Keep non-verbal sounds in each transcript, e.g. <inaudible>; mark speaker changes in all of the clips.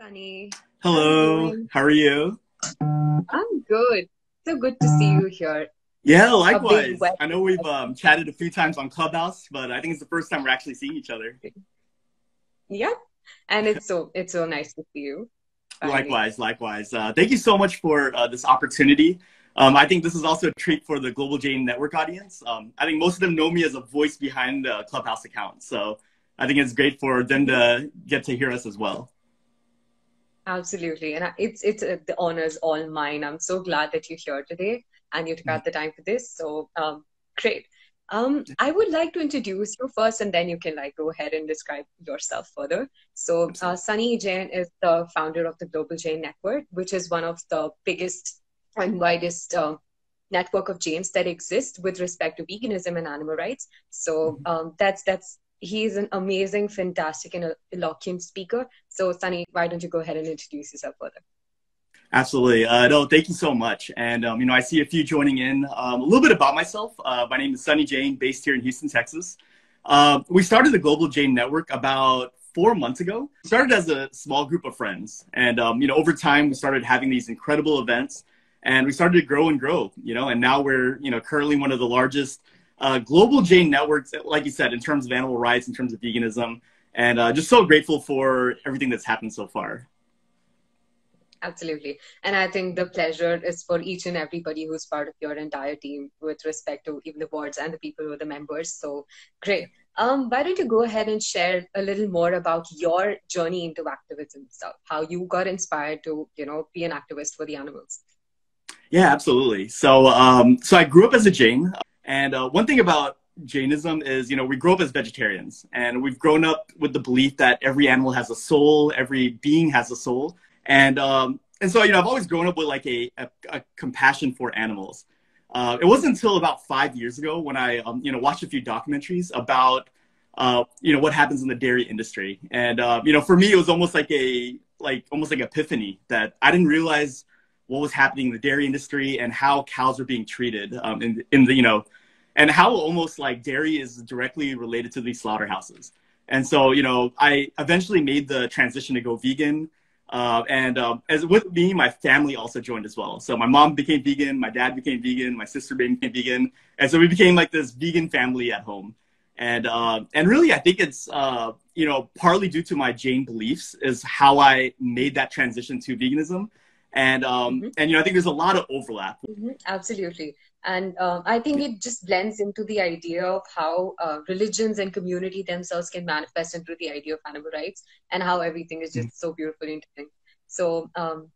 Speaker 1: Sunny.
Speaker 2: Hello. How are you?
Speaker 1: I'm good. So good to see you here.
Speaker 2: Yeah, likewise. I know we've um, chatted a few times on Clubhouse, but I think it's the first time we're actually seeing each other.
Speaker 1: Yeah, and it's so it's so nice to see you.
Speaker 2: Likewise, likewise. Uh, thank you so much for uh, this opportunity. Um, I think this is also a treat for the Global Jain Network audience. Um, I think most of them know me as a voice behind the Clubhouse account, so I think it's great for them to get to hear us as well.
Speaker 1: Absolutely, and it's it's uh, the honors all mine. I'm so glad that you're here today and you took out the time for this. So um, great. Um, I would like to introduce you first, and then you can like go ahead and describe yourself further. So, uh, Sunny Jain is the founder of the Global Jain Network, which is one of the biggest and widest uh, network of Jains that exist with respect to veganism and animal rights. So mm-hmm. um, that's that's he's an amazing, fantastic, and eloquent speaker. So, Sunny, why don't you go ahead and introduce yourself further?
Speaker 2: Absolutely. Uh, no, thank you so much. And, um, you know, I see a few joining in. Um, a little bit about myself. Uh, my name is Sunny Jain, based here in Houston, Texas. Uh, we started the Global Jain Network about four months ago. We started as a small group of friends. And, um, you know, over time, we started having these incredible events and we started to grow and grow, you know, and now we're, you know, currently one of the largest uh, global Jain networks, like you said, in terms of animal rights, in terms of veganism, and uh, just so grateful for everything that's happened so far.
Speaker 1: Absolutely. And I think the pleasure is for each and everybody who's part of your entire team with respect to even the boards and the people who are the members. So great. Um, why don't you go ahead and share a little more about your journey into activism stuff, how you got inspired to, you know, be an activist for the animals?
Speaker 2: Yeah, absolutely. So, um, so I grew up as a Jain. And uh, one thing about Jainism is, you know, we grow up as vegetarians and we've grown up with the belief that every animal has a soul, every being has a soul. And, um, and so, you know, I've always grown up with like a, a, a compassion for animals. Uh, it wasn't until about five years ago when I, um, you know, watched a few documentaries about, uh, you know, what happens in the dairy industry. And, uh, you know, for me, it was almost like a, like, almost like epiphany that I didn't realize what was happening in the dairy industry and how cows are being treated um, in, in the, you know, and how almost like dairy is directly related to these slaughterhouses. And so, you know, I eventually made the transition to go vegan. Uh, and um, as with me, my family also joined as well. So my mom became vegan, my dad became vegan, my sister became vegan, and so we became like this vegan family at home. And uh, and really, I think it's uh, you know partly due to my Jain beliefs is how I made that transition to veganism and um, mm-hmm. and you know I think there's a lot of overlap.
Speaker 1: Mm-hmm. Absolutely, and um, I think it just blends into the idea of how uh, religions and community themselves can manifest into the idea of animal rights, and how everything is just mm-hmm. so beautifully interlinked. So. Um,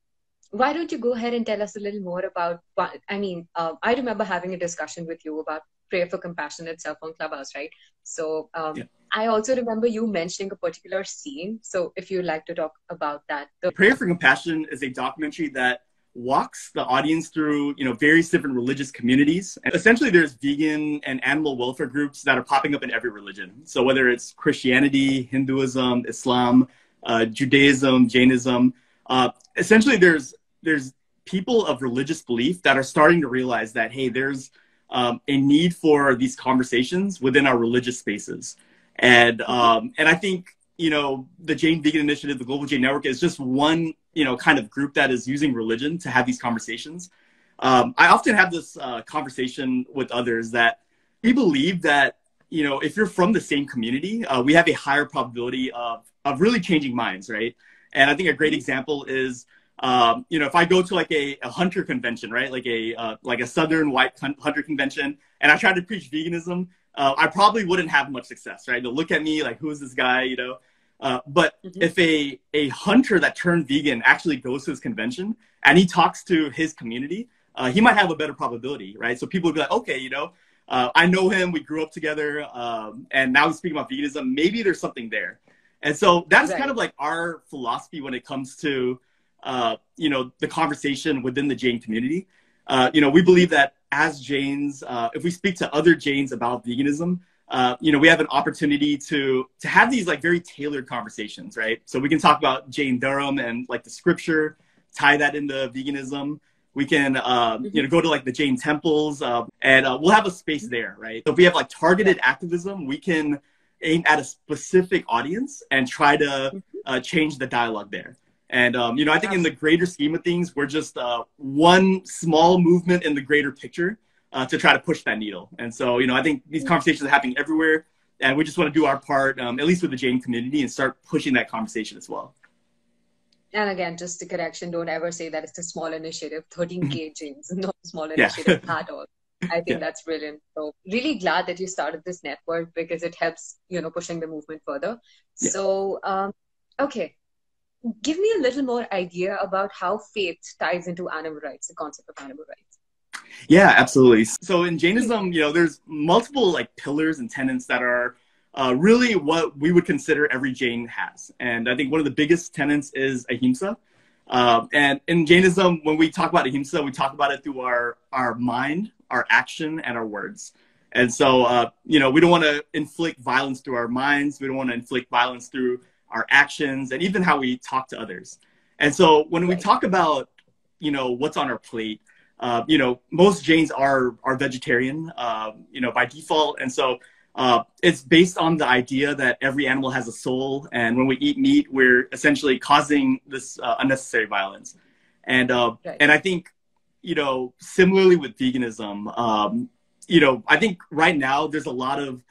Speaker 1: why don't you go ahead and tell us a little more about what i mean uh, i remember having a discussion with you about prayer for compassion itself on clubhouse right so um, yeah. I also remember you mentioning a particular scene. So if you'd like to talk about that.
Speaker 2: The- Prayer for Compassion is a documentary that walks the audience through, you know, various different religious communities. And essentially there's vegan and animal welfare groups that are popping up in every religion. So whether it's Christianity, Hinduism, Islam, uh, Judaism, Jainism, uh, essentially there's there's people of religious belief that are starting to realize that hey, there's um, a need for these conversations within our religious spaces. And um, and I think you know the Jain Vegan Initiative, the Global Jain Network, is just one you know kind of group that is using religion to have these conversations. Um, I often have this uh, conversation with others that we believe that you know if you're from the same community, uh, we have a higher probability of of really changing minds, right? And I think a great example is um, you know, if I go to like a, a hunter convention, right, like a uh, like a southern white hunter convention, and I try to preach veganism, uh, I probably wouldn't have much success, right? They'll look at me like, who's this guy, you know? Uh, but mm-hmm. if a, a hunter that turned vegan actually goes to his convention and he talks to his community, uh, he might have a better probability, right? So people would be like, okay, you know, uh, I know him, we grew up together, um, and now he's speaking about veganism. Maybe there's something there. And so that's right. kind of like our philosophy when it comes to, uh, you know, the conversation within the Jain community. Uh, you know, we believe that as Jains, uh, if we speak to other Jains about veganism, uh, you know, we have an opportunity to to have these like very tailored conversations, right? So we can talk about Jain Dharam and like the scripture, tie that into veganism. We can, uh, you know, go to like the Jain temples, uh, and uh, we'll have a space there, right? So if we have like targeted activism, we can aim at a specific audience and try to uh, change the dialogue there. And um, you know, I think in the greater scheme of things, we're just uh, one small movement in the greater picture uh, to try to push that needle. And so, you know, I think these conversations are happening everywhere, and we just want to do our part, um, at least with the Jain community, and start pushing that conversation as well.
Speaker 1: And again, just a correction: don't ever say that it's a small initiative. 13k Jains, not a small initiative yeah. <laughs> at all. I think yeah. that's brilliant. So really glad that you started this network because it helps, you know, pushing the movement further. Yeah. So, um, okay, give me a little more idea about how faith ties into animal rights, the concept of animal rights.
Speaker 2: Yeah, absolutely. So in Jainism, you know, there's multiple like pillars and tenets that are uh, really what we would consider every Jain has. And I think one of the biggest tenets is ahimsa. Uh, and in Jainism, when we talk about ahimsa, we talk about it through our, our mind, our action, and our words. And so, uh, you know, we don't want to inflict violence through our minds. We don't want to inflict violence through our actions, and even how we talk to others. And so, when we talk about, you know, what's on our plate, uh, you know, most Jains are are vegetarian, uh, you know, by default, and so uh, it's based on the idea that every animal has a soul, and when we eat meat, we're essentially causing this uh, unnecessary violence. And uh, right. and I think you know, similarly with veganism, um, you know, I think right now there's a lot of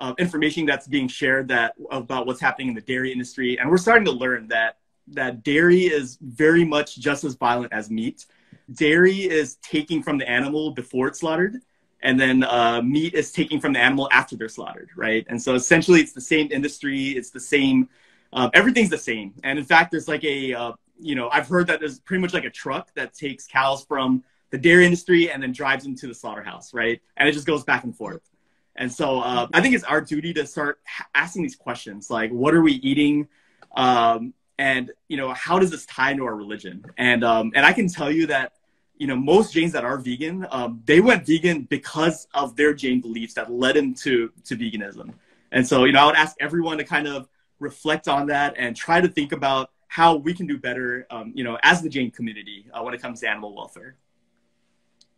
Speaker 2: uh, information that's being shared that about what's happening in the dairy industry, and we're starting to learn that that dairy is very much just as violent as meat. Dairy is taking from the animal before it's slaughtered, and then uh, meat is taking from the animal after they're slaughtered, right? And so essentially, it's the same industry, it's the same, uh, everything's the same. And in fact, there's like a uh, you know, I've heard that there's pretty much like a truck that takes cows from the dairy industry and then drives them to the slaughterhouse, right? And it just goes back and forth. And so uh, I think it's our duty to start asking these questions, like what are we eating, um, and you know how does this tie into our religion? And um, and I can tell you that you know most Jains that are vegan, um, they went vegan because of their Jain beliefs that led them to to veganism. And so you know I would ask everyone to kind of reflect on that and try to think about how we can do better, um, you know, as the Jain community uh, when it comes to animal welfare.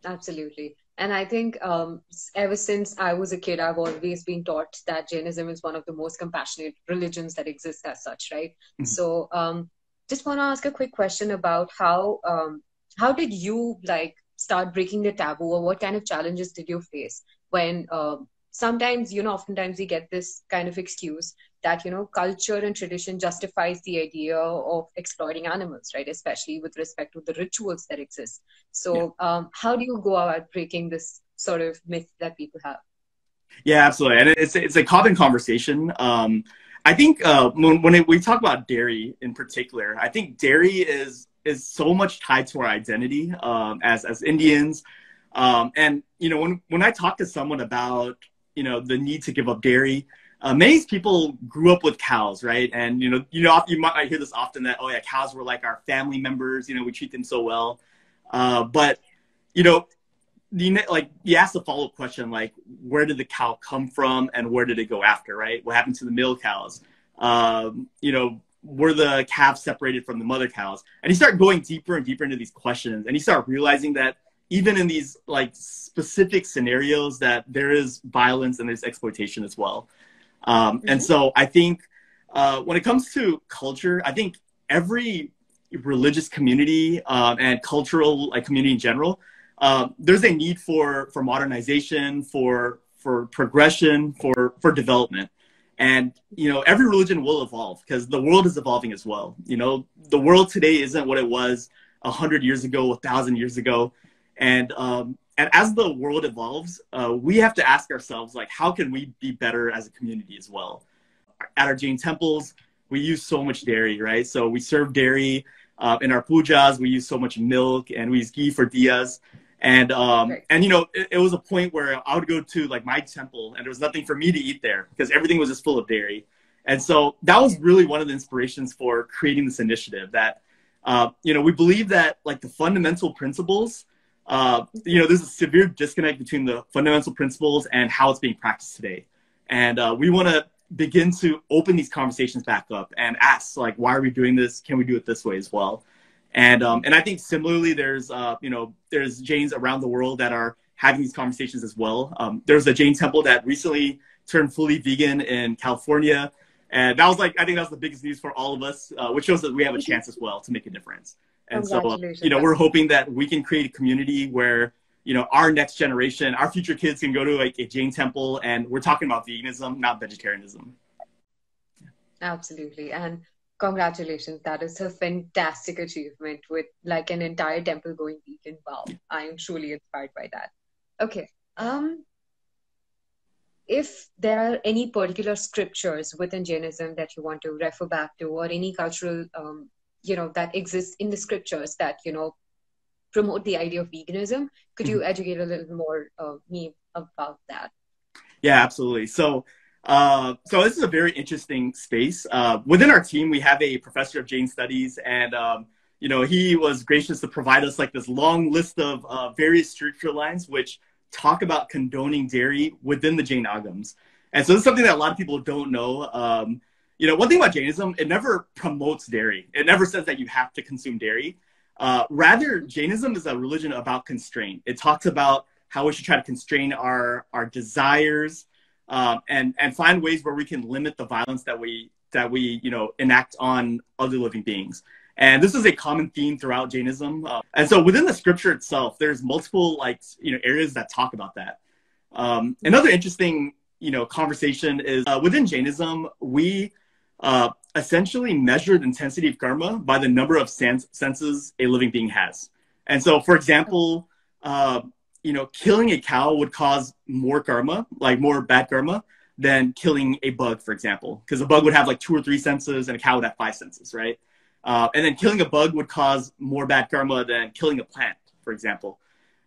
Speaker 1: Absolutely. And I think um, ever since I was a kid, I've always been taught that Jainism is one of the most compassionate religions that exist as such, right? Mm-hmm. So, um, just want to ask a quick question about how um, how did you like start breaking the taboo, or what kind of challenges did you face when um, sometimes you know oftentimes we get this kind of excuse that you know culture and tradition justifies the idea of exploiting animals right? Especially with respect to the rituals that exist. So yeah. um, how do you go about breaking this sort of myth that people have?
Speaker 2: Yeah absolutely. And it's, it's a common conversation. Um, i think uh, when, when it, we talk about dairy in particular i think dairy is is so much tied to our identity um, as as indians. Um, and you know when when i talk to someone about you know the need to give up dairy. Uh, many people grew up with cows, right? And you know, you know, you might hear this often that oh yeah, cows were like our family members. You know, we treat them so well. Uh, but you know, you like you ask the follow up question like, where did the cow come from, and where did it go after, right? What happened to the male cows? Um, you know, were the calves separated from the mother cows? And you start going deeper and deeper into these questions, and you start realizing that even in these like specific scenarios that there is violence and there's exploitation as well. Um, mm-hmm. and so i think uh, when it comes to culture i think every religious community uh, and cultural like community in general uh, there's a need for for modernization for for progression for for development. And you know every religion will evolve because the world is evolving as well. You know the world today isn't what it was a hundred years ago a thousand years ago and um, and as the world evolves, uh, we have to ask ourselves like, how can we be better as a community as well? At our Jain temples, we use so much dairy, right? So we serve dairy uh, in our pujas. We use so much milk, and we use ghee for diyas. And um, right. and you know, it, it, was a point where I would go to like my temple, and there was nothing for me to eat there because everything was just full of dairy. And so that was really one of the inspirations for creating this initiative. That uh, you know, we believe that like the fundamental principles uh, you know, there's a severe disconnect between the fundamental principles and how it's being practiced today. And uh, we want to begin to open these conversations back up and ask, like, why are we doing this? Can we do it this way as well? And um, and I think similarly, there's uh, you know, there's Jains around the world that are having these conversations as well. Um, there's a Jain temple that recently turned fully vegan in California, And that was like, I think that was the biggest news for all of us, uh, which shows that we have a chance as well to make a difference. And so, uh, you know, we're hoping that we can create a community where, you know, our next generation, our future kids can go to like a Jain temple and we're talking about veganism, not vegetarianism.
Speaker 1: Absolutely. And congratulations. That is a fantastic achievement with like an entire temple going vegan. Wow. I am truly inspired by that. Okay. Um, if there are any particular scriptures within Jainism that you want to refer back to, or any cultural, um, you know, that exists in the scriptures that you know promote the idea of veganism, could you mm-hmm. educate a little more uh, me about that?
Speaker 2: Yeah, absolutely. So, uh, so this is a very interesting space. Uh, within our team, we have a professor of Jain studies, and um, you know, he was gracious to provide us like this long list of uh, various scripture lines, which talk about condoning dairy within the Jain Agams. And so this is something that a lot of people don't know. Um, you know, one thing about Jainism, it never promotes dairy. It never says that you have to consume dairy. Uh, rather, Jainism is a religion about constraint. It talks about how we should try to constrain our our desires um, and and find ways where we can limit the violence that we that we you know enact on other living beings. And this is a common theme throughout Jainism. Uh, and so within the scripture itself, there's multiple like you know areas that talk about that. Um, another interesting you know conversation is uh, within Jainism, we uh, essentially measure the intensity of karma by the number of sens- senses a living being has. And so, for example, uh, you know, killing a cow would cause more karma, like more bad karma, than killing a bug, for example, because a bug would have like two or three senses and a cow would have five senses, right? Uh, and then killing a bug would cause more bad karma than killing a plant, for example.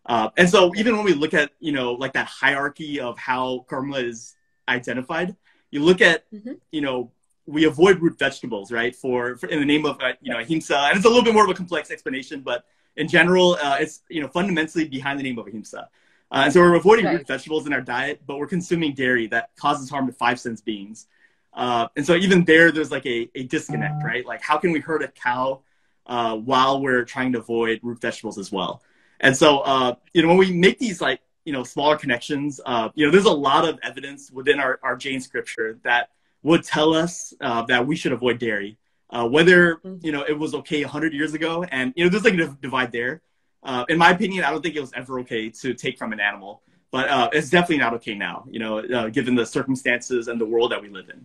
Speaker 2: Uh, and so even when we look at, you know, like that hierarchy of how karma is identified, you look at, mm-hmm. you know, we avoid root vegetables, right? For, for in the name of, uh, you know, ahimsa. And it's a little bit more of a complex explanation, but in general, uh, it's, you know, fundamentally behind the name of ahimsa. Uh, and so we're avoiding root vegetables in our diet, but we're consuming dairy that causes harm to five sense beings. Uh, and so even there, there's like a, a disconnect, right? Like how can we hurt a cow uh, while we're trying to avoid root vegetables as well? And so, uh, you know, when we make these like, you know, smaller connections, uh, you know, there's a lot of evidence within our, our Jain scripture that would tell us uh, that we should avoid dairy. Uh, whether, mm-hmm. you know, it was okay 100 years ago. And, you know, there's like a divide there. in my opinion, I don't think it was ever okay to take from an animal. But it's definitely not okay now, you know, given the circumstances and the world that we live in.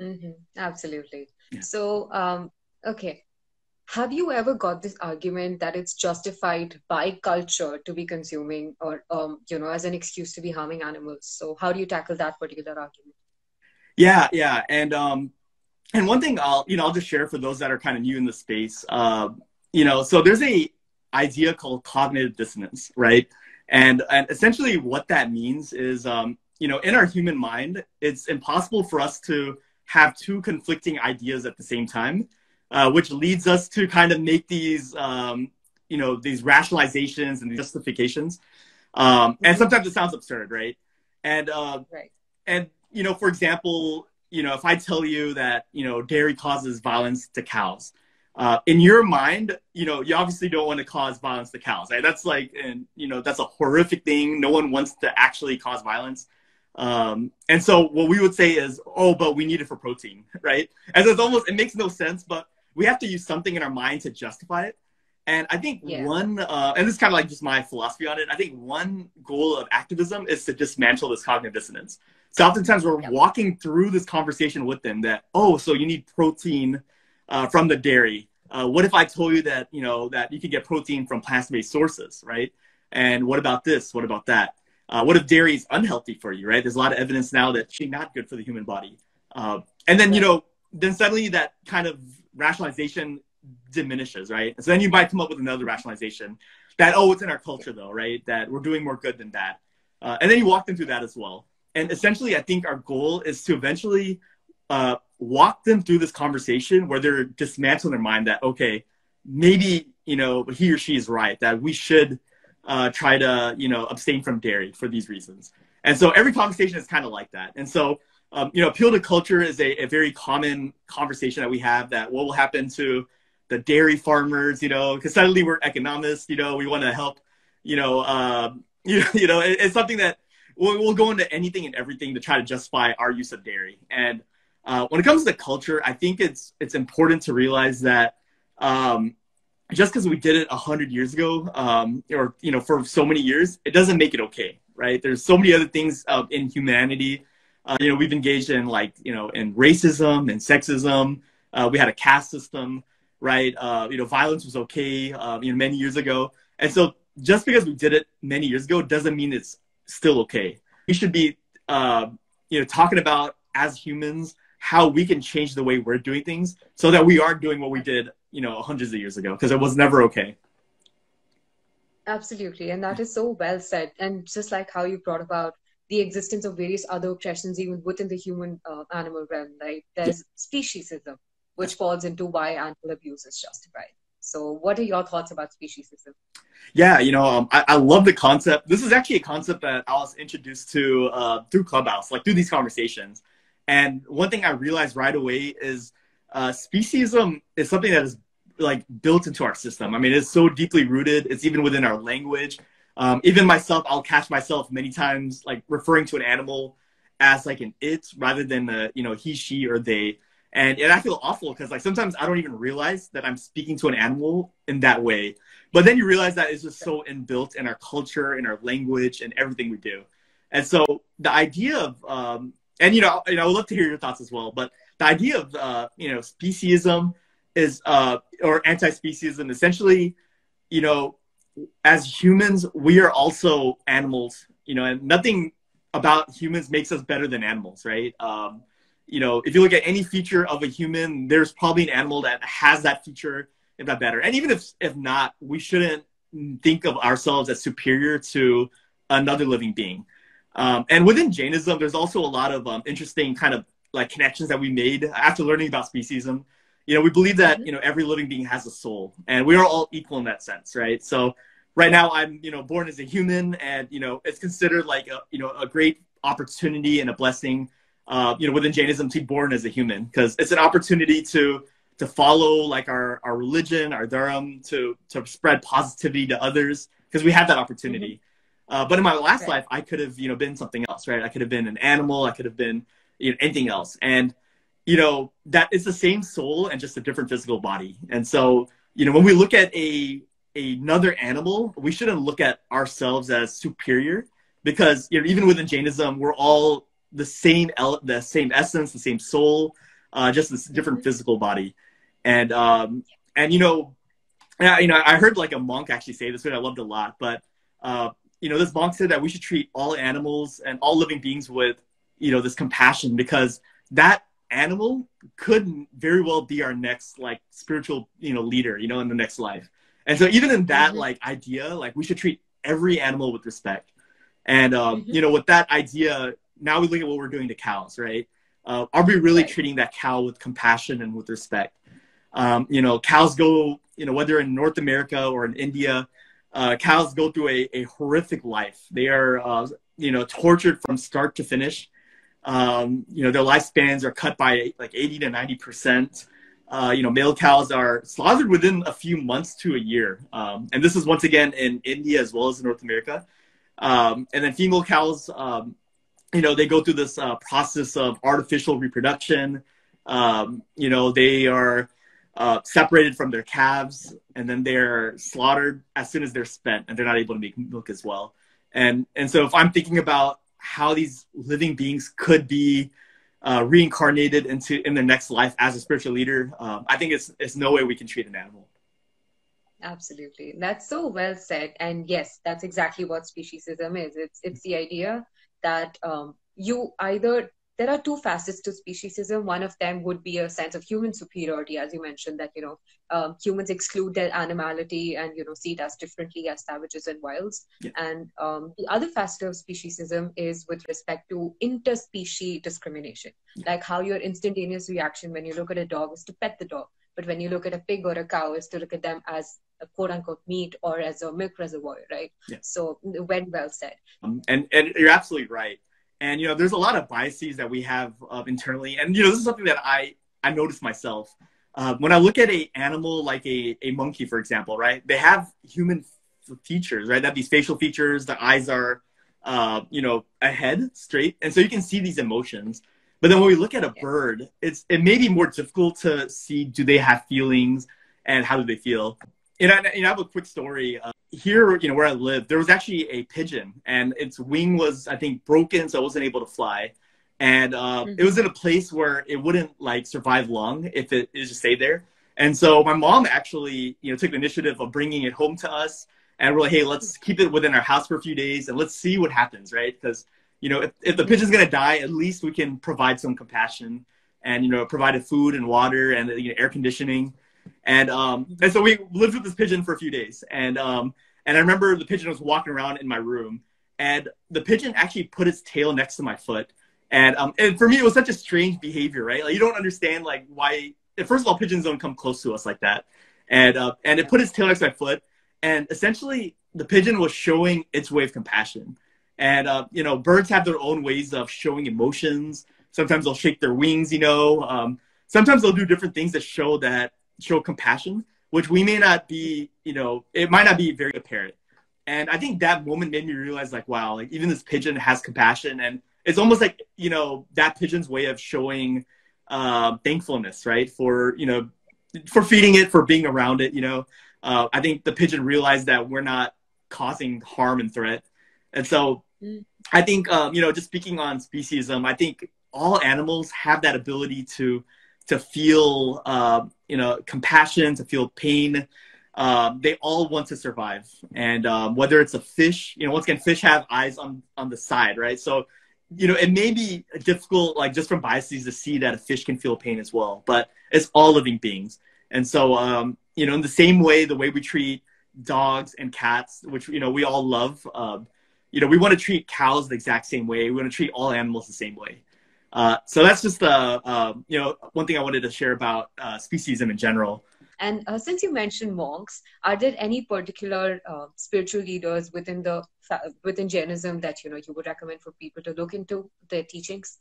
Speaker 1: Mm-hmm. Absolutely. Yeah. So, um, okay. Have you ever got this argument that it's justified by culture to be consuming or, um, you know, as an excuse to be harming animals? So, how do you tackle that particular argument?
Speaker 2: Yeah, yeah. And, um, and one thing I'll, you know, I'll just share for those that are kind of new in the space, uh, you know, so there's a idea called cognitive dissonance, right? And, and essentially what that means is, um, you know, in our human mind, it's impossible for us to have two conflicting ideas at the same time, uh, which leads us to kind of make these, um, you know, these rationalizations and justifications. Um, and sometimes it sounds absurd, right? And uh, right. and you know, for example, you know, if I tell you that you know dairy causes violence to cows, uh, in your mind, you know, you obviously don't want to cause violence to cows, right? That's like, and you know, that's a horrific thing. No one wants to actually cause violence. Um, and so what we would say is, oh, but we need it for protein, <laughs> right? And so it's almost, it makes no sense, but we have to use something in our mind to justify it. And I think yeah. one, uh, and this is kind of like just my philosophy on it. I think one goal of activism is to dismantle this cognitive dissonance. So oftentimes we're yep. walking through this conversation with them that, oh, so you need protein uh, from the dairy. Uh, what if I told you that, you know, that you could get protein from plant-based sources, right? And what about this? What about that? Uh, what if dairy is unhealthy for you, right? There's a lot of evidence now that it's not good for the human body. Uh, and then, you know, then suddenly that kind of rationalization diminishes, right? so then you might come up with another rationalization that, oh, it's in our culture though, right? That we're doing more good than that. Uh, and then you walk them through that as well. And essentially, I think our goal is to eventually uh, walk them through this conversation where they're dismantling their mind that, okay, maybe, you know, he or she is right, that we should uh, try to you know abstain from dairy for these reasons. And so every conversation is kind of like that. And so um, you know, appeal to culture is a, a, very common conversation that we have. That what will happen to the dairy farmers? You know, because suddenly we're economists. You know, we want to help. You know, uh, you, <laughs> you know, it, it's something that we'll, we'll go into anything and everything to try to justify our use of dairy. And uh, when it comes to culture, I think it's it's important to realize that um, just because we did it a hundred years ago, um, or you know, for so many years, it doesn't make it okay, right? There's so many other things uh, in humanity. Uh, you know, we've engaged in like you know, in racism and sexism. Uh, we had a caste system, right? Uh, you know, violence was okay, uh, you know, many years ago, and so just because we did it many years ago doesn't mean it's still okay. We should be, uh, you know, talking about as humans how we can change the way we're doing things so that we aren't doing what we did, you know, hundreds of years ago because it was never okay.
Speaker 1: Absolutely, and that is so well said. And just like how you brought about the existence of various other oppressions even within the human uh, animal realm, right? There's yeah. speciesism, which falls into why animal abuse is justified. So, what are your thoughts about speciesism?
Speaker 2: Yeah, you know, um, I, I, love the concept. This is actually a concept that I was introduced to uh, through Clubhouse, like through these conversations. And one thing I realized right away is uh, speciesism is something that is like built into our system. I mean, it's so deeply rooted. It's even within our language. Um, even myself, I'll catch myself many times like referring to an animal as like an it rather than a, you know he, she, or they. And, and I feel awful because like sometimes I don't even realize that I'm speaking to an animal in that way. But then you realize that it's just so inbuilt in our culture, in our language, and everything we do. And so the idea of um, and you know, know, I would love to hear your thoughts as well. But the idea of uh, you know, speciesism is uh, or anti-speciesism essentially, you know, as humans, we are also animals. You know, and nothing about humans makes us better than animals, right? Um, you know, if you look at any feature of a human, there's probably an animal that has that feature, if not better. And even if if not, we shouldn't think of ourselves as superior to another living being. Um, and within Jainism, there's also a lot of um, interesting kind of like connections that we made after learning about speciesism. You know, we believe that mm-hmm. you know every living being has a soul, and we are all equal in that sense, right? So right now, I'm you know born as a human, and you know it's considered like a you know a great opportunity and a blessing. Uh, you know, within Jainism, to be born as a human because it's an opportunity to to follow like our our religion, our dharma, to to spread positivity to others because we have that opportunity. Mm-hmm. Uh, but in my last right. life, I could have, you know, been something else, right? I could have been an animal. I could have been, you know, anything else. And, you know, that is the same soul and just a different physical body. And so, you know, when we look at a another animal, we shouldn't look at ourselves as superior because, you know, even within Jainism, we're all the same, el- the same essence, the same soul, uh, just this different mm-hmm. physical body. And, um, and, you know, you know, I heard like a monk actually say this, which I loved a lot, but, uh, you know, this monk said that we should treat all animals and all living beings with, you know, this compassion because that animal could very well be our next like spiritual, you know, leader, you know, in the next life. And so even in that mm-hmm. like idea, like we should treat every animal with respect. And um, mm-hmm. you know, with that idea, now we look at what we're doing to cows, right? Uh, are we really right. treating that cow with compassion and with respect? Um, you know, cows go, you know, whether in North America or in India, uh, cows go through a, a horrific life. They are, uh, you know, tortured from start to finish. Um, you know, their lifespans are cut by like 80 to 90 percent. Uh, you know, male cows are slaughtered within a few months to a year. Um, and this is once again in India as well as in North America. Um, and then female cows, um, you know, they go through this uh, process of artificial reproduction. Um, you know, they are uh, separated from their calves, and then they're slaughtered as soon as they're spent, and they're not able to make milk as well. And and so if I'm thinking about how these living beings could be uh, reincarnated into in their next life as a spiritual leader, um, I think it's it's no way we can treat an animal.
Speaker 1: Absolutely, that's so well said. And yes, that's exactly what speciesism is. It's it's the idea that um, you either there are two facets to speciesism. One of them would be a sense of human superiority, as you mentioned, that you know um, humans exclude their animality and you know see it as differently as savages and wilds. Yeah. And um, the other facet of speciesism is with respect to interspecies discrimination, yeah. like how your instantaneous reaction when you look at a dog is to pet the dog, but when you look at a pig or a cow is to look at them as quote unquote meat or as a milk reservoir, right? Yeah. So when well said.
Speaker 2: Um, and and you're absolutely right. And you know there's a lot of biases that we have uh, internally. And you know this is something that i i noticed myself. Uh, when i look at a animal like a, a monkey for example right? They have human features right? They have these facial features. The eyes are uh, you know ahead straight. And so you can see these emotions. But then when we look at a bird, it's it may be more difficult to see do they have feelings and how do they feel. And I, and I have a quick story. Uh, here, you know, where I live, there was actually a pigeon, and its wing was, I think, broken, so it wasn't able to fly. And uh, mm-hmm. it was in a place where it wouldn't like survive long if it just stayed there. And so my mom actually, you know, took the initiative of bringing it home to us, and we're like, hey, let's keep it within our house for a few days, and let's see what happens, right? Because you know, if, if the pigeon's gonna die, at least we can provide some compassion and you know, provided food and water and you know, air conditioning. And um, and so we lived with this pigeon for a few days. And um, and I remember the pigeon was walking around in my room, and the pigeon actually put its tail next to my foot. And um, and for me, it was such a strange behavior, right? Like you don't understand like why. First of all, pigeons don't come close to us like that. And uh, and it put its tail next to my foot, and essentially the pigeon was showing its way of compassion. And uh, you know, birds have their own ways of showing emotions. Sometimes they'll shake their wings, you know. Um, sometimes they'll do different things that show that show compassion, which we may not be, you know, it might not be very apparent. And I think that moment made me realize, like, wow, like even this pigeon has compassion, and it's almost like you know that pigeon's way of showing uh, thankfulness, right? For you know, for feeding it, for being around it. You know, uh, I think the pigeon realized that we're not causing harm and threat, and so Mm. I think, um, you know, just speaking on speciesism, I think all animals have that ability to to feel, uh, you know, compassion, to feel pain. Uh, they all want to survive, and um, whether it's a fish, you know, once again, fish have eyes on on the side, right? So, you know, it may be difficult, like just from biases, to see that a fish can feel pain as well, but it's all living beings, and so, um, you know, in the same way, the way we treat dogs and cats, which you know we all love. Uh, you know, we want to treat cows the exact same way. We want to treat all animals the same way. Uh, so that's just the, uh, you know, one thing I wanted to share about uh, speciesism in general.
Speaker 1: And uh, since you mentioned monks, are there any particular uh, spiritual leaders within the within Jainism that you know you would recommend for people to look into their teachings?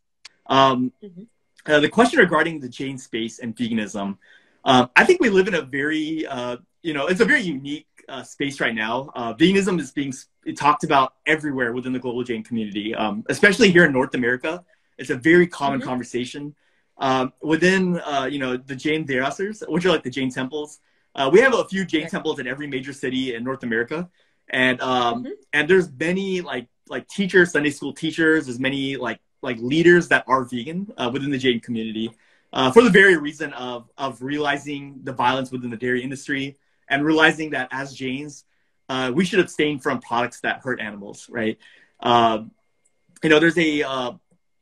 Speaker 2: Um, mm-hmm. Uh, the question regarding the Jain space and veganism, um, I think we live in a very, you know, it's a very unique uh, space right now. Uh, veganism is being talked about everywhere within the global Jain community, um, especially here in North America. It's a very common mm-hmm. conversation. Um, within, uh, you know, the Jain derasars, which are like the Jain temples, uh, we have a few Jain temples in every major city in North America, and um, mm-hmm. and there's many like like teachers, Sunday school teachers. There's many like like leaders that are vegan uh, within the Jain community. Uh, for the very reason of of realizing the violence within the dairy industry, and realizing that as Jains, uh, we should abstain from products that hurt animals, right? Uh, you know, there's a uh,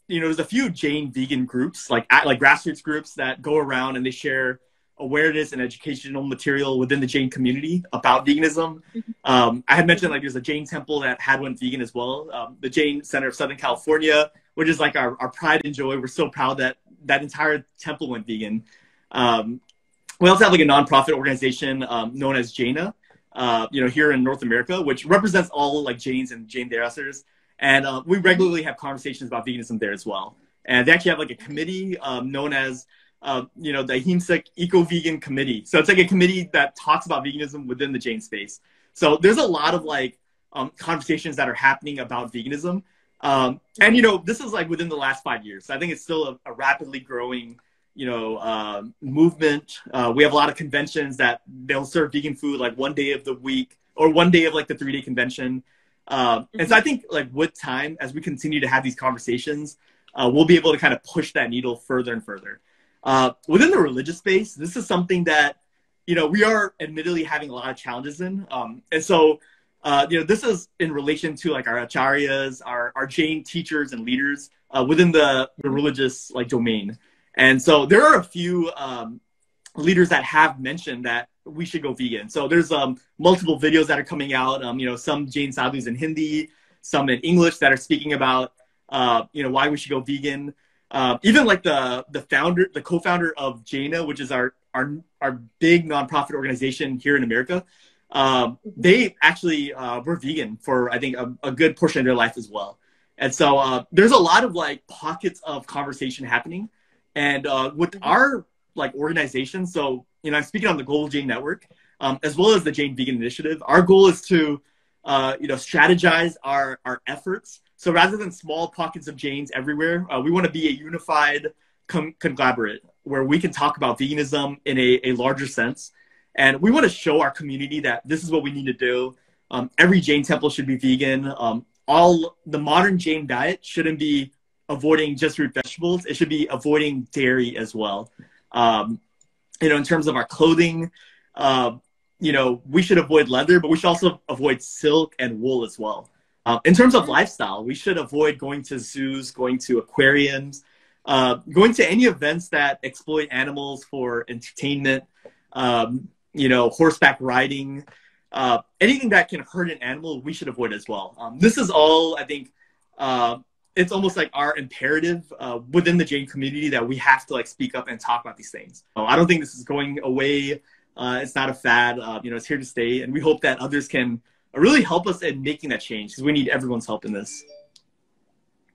Speaker 2: you know there's a few Jain vegan groups like like grassroots groups that go around and they share awareness and educational material within the Jain community about veganism. Mm-hmm. Um, I had mentioned like there's a Jain temple that had one vegan as well, um, the Jain Center of Southern California, which is like our, our pride and joy. We're so proud that that entire temple went vegan. Um, we also have like a nonprofit organization um, known as Jaina, uh, you know, here in North America, which represents all like Jains and Jain derasars. And uh, we regularly have conversations about veganism there as well. And they actually have like a committee um, known as, uh, you know, the Ahimsak Eco-Vegan Committee. So it's like a committee that talks about veganism within the Jain space. So there's a lot of like um, conversations that are happening about veganism. Um, and, you know, this is like within the last five years. So I think it's still a, a rapidly growing you know, uh, movement. We have a lot of conventions that they'll serve vegan food like one day of the week or one day of like the three day convention. Um, and so I think like with time, as we continue to have these conversations, uh, we'll be able to kind of push that needle further and further. Uh, within the religious space, this is something that, you know, we are admittedly having a lot of challenges in. Um, and so, uh, you know, this is in relation to like our acharyas, our, our Jain teachers and leaders uh, within the, the religious like domain. And so there are a few um, leaders that have mentioned that we should go vegan. So there's um, multiple videos that are coming out. Um, you know, some Jain sadhus in Hindi, some in English that are speaking about uh, you know why we should go vegan. Uh, even like the the founder, the co-founder of Jaina, which is our our our big nonprofit organization here in America. Um, they actually uh, were vegan for I think a, a, good portion of their life as well. And so uh, there's a lot of like pockets of conversation happening and uh, with mm-hmm. our like organizations. so you know, I'm speaking on the Global Jain Network, um, as well as the Jain Vegan Initiative. Our goal is to uh, you know strategize our our efforts So rather than small pockets of Jains everywhere, uh, we want to be a unified con- conglomerate where we can talk about veganism in a, a larger sense. And we want to show our community that this is what we need to do. Um, every Jain temple should be vegan. Um, all the modern Jain diet shouldn't be avoiding just root vegetables. It should be avoiding dairy as well. Um, you know, in terms of our clothing, uh, you know, we should avoid leather, but we should also avoid silk and wool as well. Uh, in terms of lifestyle, we should avoid going to zoos, going to aquariums, uh, going to any events that exploit animals for entertainment, um, you know, horseback riding, uh, anything that can hurt an animal, we should avoid as well. Um, this is all, I think, uh, it's almost like our imperative uh, within the Jain community that we have to like speak up and talk about these things. So I don't think this is going away. Uh, it's not a fad. Uh, you know, it's here to stay, and we hope that others can really help us in making that change because we need everyone's help in this.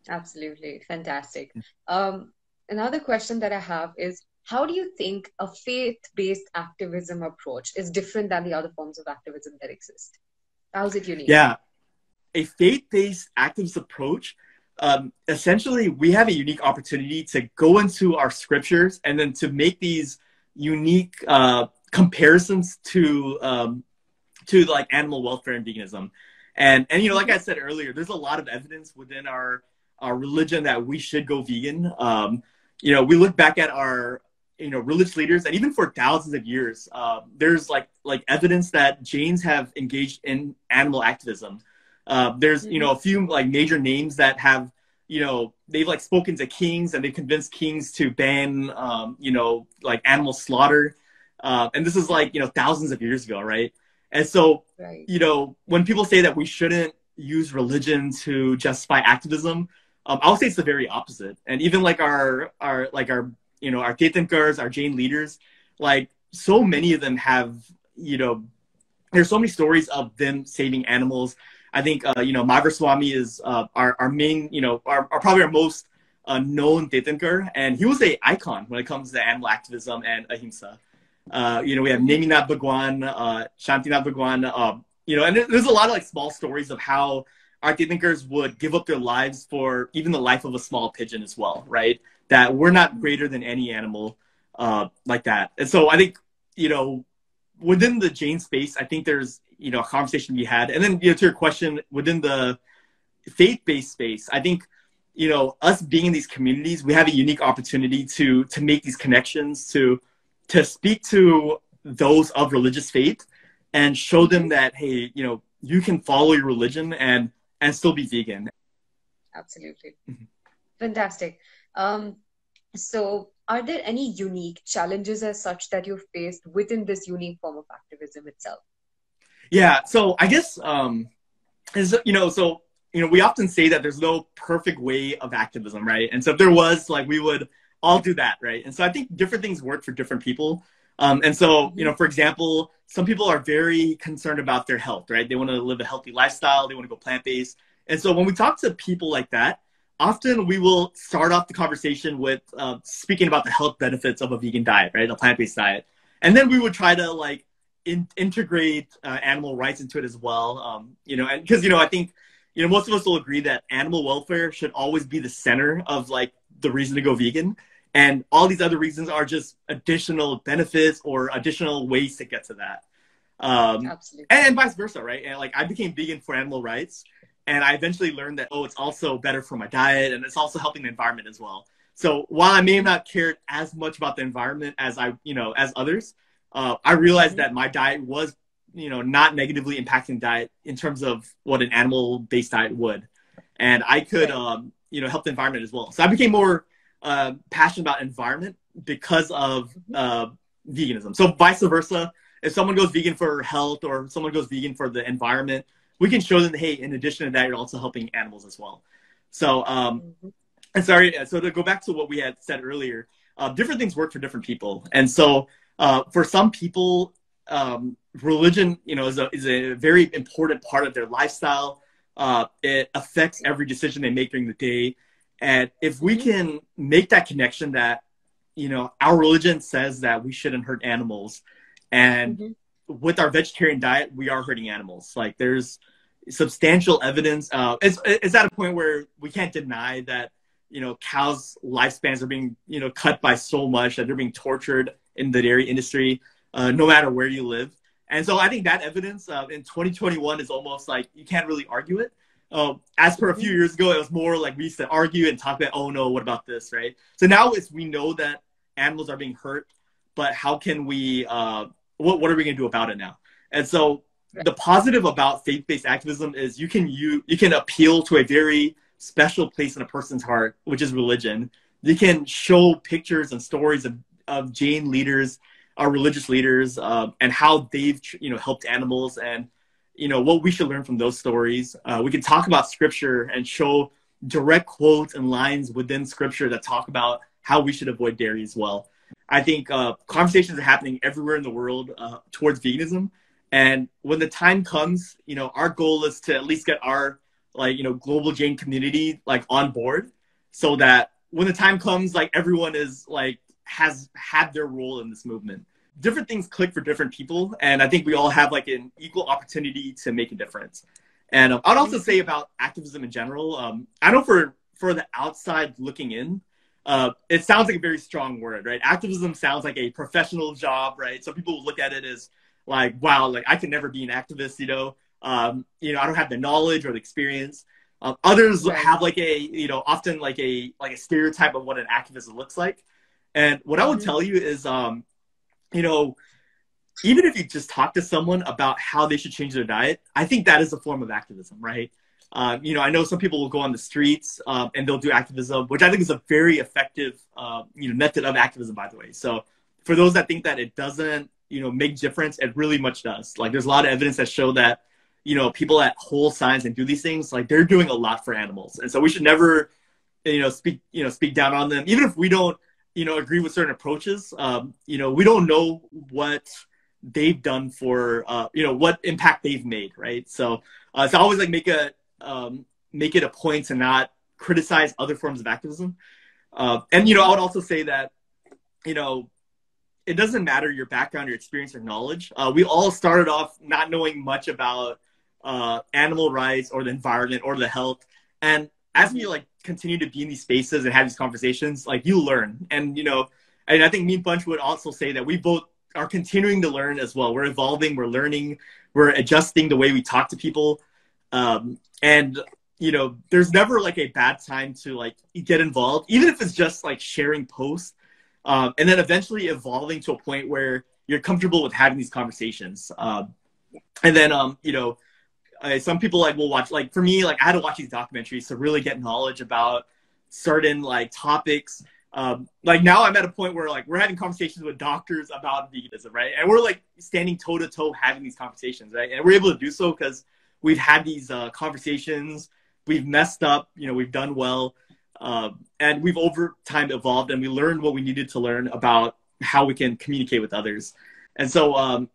Speaker 1: Absolutely, fantastic. Um, another question that I have is how do you think a faith-based activism approach is different than the other forms of activism that exist? How's it unique?
Speaker 2: Yeah, a faith-based activist approach. Um, essentially, we have a unique opportunity to go into our scriptures and then to make these unique uh, comparisons to um, to like animal welfare and veganism. And and you know, like I said earlier, there's a lot of evidence within our our religion that we should go vegan. Um, you know, we look back at our you know religious leaders and even for thousands of years uh, there's like like evidence that jains have engaged in animal activism uh, there's you know a few like major names that have you know they've like spoken to kings and they've convinced kings to ban um, you know like animal slaughter uh, and this is like you know thousands of years ago right and so right. you know when people say that we shouldn't use religion to justify activism um, i would say it's the very opposite and even like our our like our you know, our Tirthankars, our Jain leaders, like so many of them have, you know, there's so many stories of them saving animals. I think, uh, you know, Mahavir Swami is uh, our, our main, you know, our, our probably our most uh, known Tirthankar. And he was a icon when it comes to animal activism and ahimsa. Uh, you know, we have Neminath Bhagwan, uh, Shantinath Bhagwan, uh, you know, and there's a lot of like small stories of how our Tirthankars would give up their lives for even the life of a small pigeon as well, right? that we're not greater than any animal uh, like that. And so I think, you know, within the Jain space, I think there's, you know, a conversation we had. And then, you know, to your question, within the faith-based space, I think, you know, us being in these communities, we have a unique opportunity to to make these connections, to to speak to those of religious faith and show them that, hey, you know, you can follow your religion and and still be vegan.
Speaker 1: Absolutely. Mm-hmm. Fantastic. Um, so, are there any unique challenges as such that you've faced within this unique form of activism itself?
Speaker 2: Yeah, so I guess um, is you know, so you know, we often say that there's no perfect way of activism, right? And so if there was, like, we would all do that, right? And so I think different things work for different people. Um, and so, you know, for example, some people are very concerned about their health, right? They want to live a healthy lifestyle, they want to go plant based. And so when we talk to people like that, often we will start off the conversation with uh, speaking about the health benefits of a vegan diet, right? A plant-based diet. And then we would try to like in- integrate uh, animal rights into it as well. Um, you know, and because, you know, I think, you know, most of us will agree that animal welfare should always be the center of like the reason to go vegan. And all these other reasons are just additional benefits or additional ways to get to that. Um, Absolutely. And, and vice versa, right? And like I became vegan for animal rights and I eventually learned that, oh, it's also better for my diet and it's also helping the environment as well. So while I may have not cared as much about the environment as I, you know, as others, uh, I realized that my diet was, you know, not negatively impacting diet in terms of what an animal-based diet would, and I could, um, you know, help the environment as well. So I became more uh, passionate about environment because of mm-hmm. uh, veganism. So vice versa, if someone goes vegan for health or someone goes vegan for the environment, we can show them, hey, in addition to that, you're also helping animals as well. So, um, mm-hmm. and sorry, so to go back to what we had said earlier, uh, different things work for different people. And so, uh, for some people, um, religion, you know, is a, is a very important part of their lifestyle. Uh, it affects every decision they make during the day. And if we mm-hmm. can make that connection that, you know, our religion says that we shouldn't hurt animals, and mm-hmm. with our vegetarian diet, we are hurting animals. Like there's, substantial evidence. Uh, it's, it's at a point where we can't deny that, you know, cows' lifespans are being, you know, cut by so much that they're being tortured in the dairy industry, uh, no matter where you live. And so I think that evidence uh, in 2021 is almost like you can't really argue it. Uh, as per a few years ago, it was more like we used to argue and talk about, oh no, what about this, right? So now it's we know that animals are being hurt, but how can we, uh, what, what are we going to do about it now? And so the positive about faith-based activism is you can you you can appeal to a very special place in a person's heart, which is religion. You can show pictures and stories of, of Jain leaders, our religious leaders, uh, and how they've you know helped animals, and you know what we should learn from those stories. Uh, we can talk about scripture and show direct quotes and lines within scripture that talk about how we should avoid dairy as well. I think uh, conversations are happening everywhere in the world uh, towards veganism, and when the time comes, you know, our goal is to at least get our like, you know, global Jain community like on board so that when the time comes, like everyone is like has had their role in this movement. Different things click for different people, and I think we all have like an equal opportunity to make a difference. And um, I'd also say about activism in general. Um, I know for for the outside looking in, uh, it sounds like a very strong word, right? Activism sounds like a professional job, right? So people look at it as like, wow, like I can never be an activist, you know. Um, you know, I don't have the knowledge or the experience. Um, others have like a, you know, often like a like a stereotype of what an activist looks like. And what. I would mm-hmm. tell you is, um, you know, even if you just talk to someone about how they should change their diet, I think that is a form of activism, right? Um, you know, I know some people will go on the streets um, and they'll do activism, which I think is a very effective, uh, you know, method of activism, by the way. So for those that think that it doesn't you know make difference it really much does like there's a lot of evidence that show that you know people that hold signs and do these things like they're doing a lot for animals and so we should never you know speak you know speak down on them even if we don't you know agree with certain approaches. Um, you know we don't know what they've done for uh, you know what impact they've made right? So uh, so I always like make a um, make it a point to not criticize other forms of activism. Uh, and you know I would also say that you know it doesn't matter your background, your experience, or knowledge. Uh, we all started off not knowing much about uh, animal rights or the environment or the health, and as we like continue to be in these spaces and have these conversations, like you learn, and you know, and I think me and Panch would also say that we both are continuing to learn as well. We're evolving, we're learning, we're adjusting the way we talk to people, um, and you know, there's never like a bad time to like get involved, even if it's just like sharing posts um, and then eventually evolving to a point where you're comfortable with having these conversations. Um, and then, um, you know, uh, some people like will watch, like for me, like I had to watch these documentaries to really get knowledge about certain like topics. Um, like now I'm at a point where like we're having conversations with doctors about veganism, right? And we're like standing toe to toe having these conversations, right? And we're able to do so because we've had these uh, conversations, we've messed up, you know, we've done well. Um, and we've over time evolved and we learned what we needed to learn about how we can communicate with others. And so, um,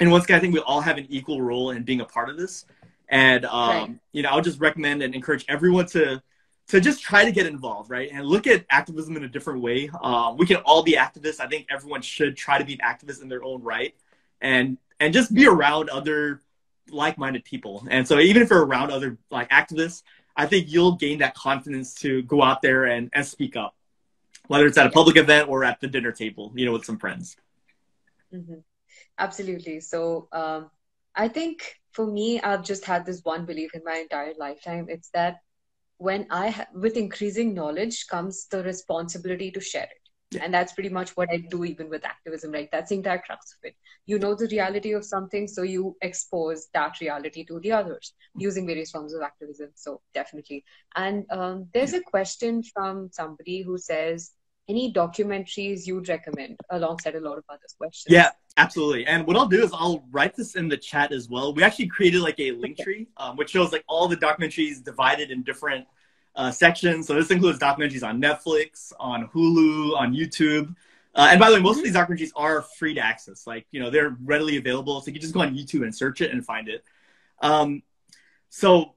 Speaker 2: and once again, I think we all have an equal role in being a part of this. And, um, right. you know, I'll just recommend and encourage everyone to, to just try to get involved, right? And look at activism in a different way. Um, we can all be activists. I think everyone should try to be an activist in their own right and, and just be around other like-minded people. And so even if you're around other like activists, I think you'll gain that confidence to go out there and, and speak up, whether it's at a public event or at the dinner table, you know, with some friends.
Speaker 1: Mm-hmm. Absolutely. So um, I think for me, I've just had this one belief in my entire lifetime. It's that when I, ha- with increasing knowledge comes the responsibility to share it. Yeah. And that's pretty much what I do even with activism, right? That's the entire crux of it. You know the reality of something, so you expose that reality to the others using various forms of activism. So definitely. And um, there's a question from somebody who says, any documentaries you'd recommend alongside a lot of other questions?
Speaker 2: Yeah, absolutely. And what I'll do is I'll write this in the chat as well. We actually created like a link tree, um, which shows like all the documentaries divided in different uh, section. So this includes documentaries on Netflix, on Hulu, on YouTube. Uh, and by the way, most of these documentaries are free to access. Like, you know, they're readily available. So you can just go on YouTube and search it and find it. Um, so,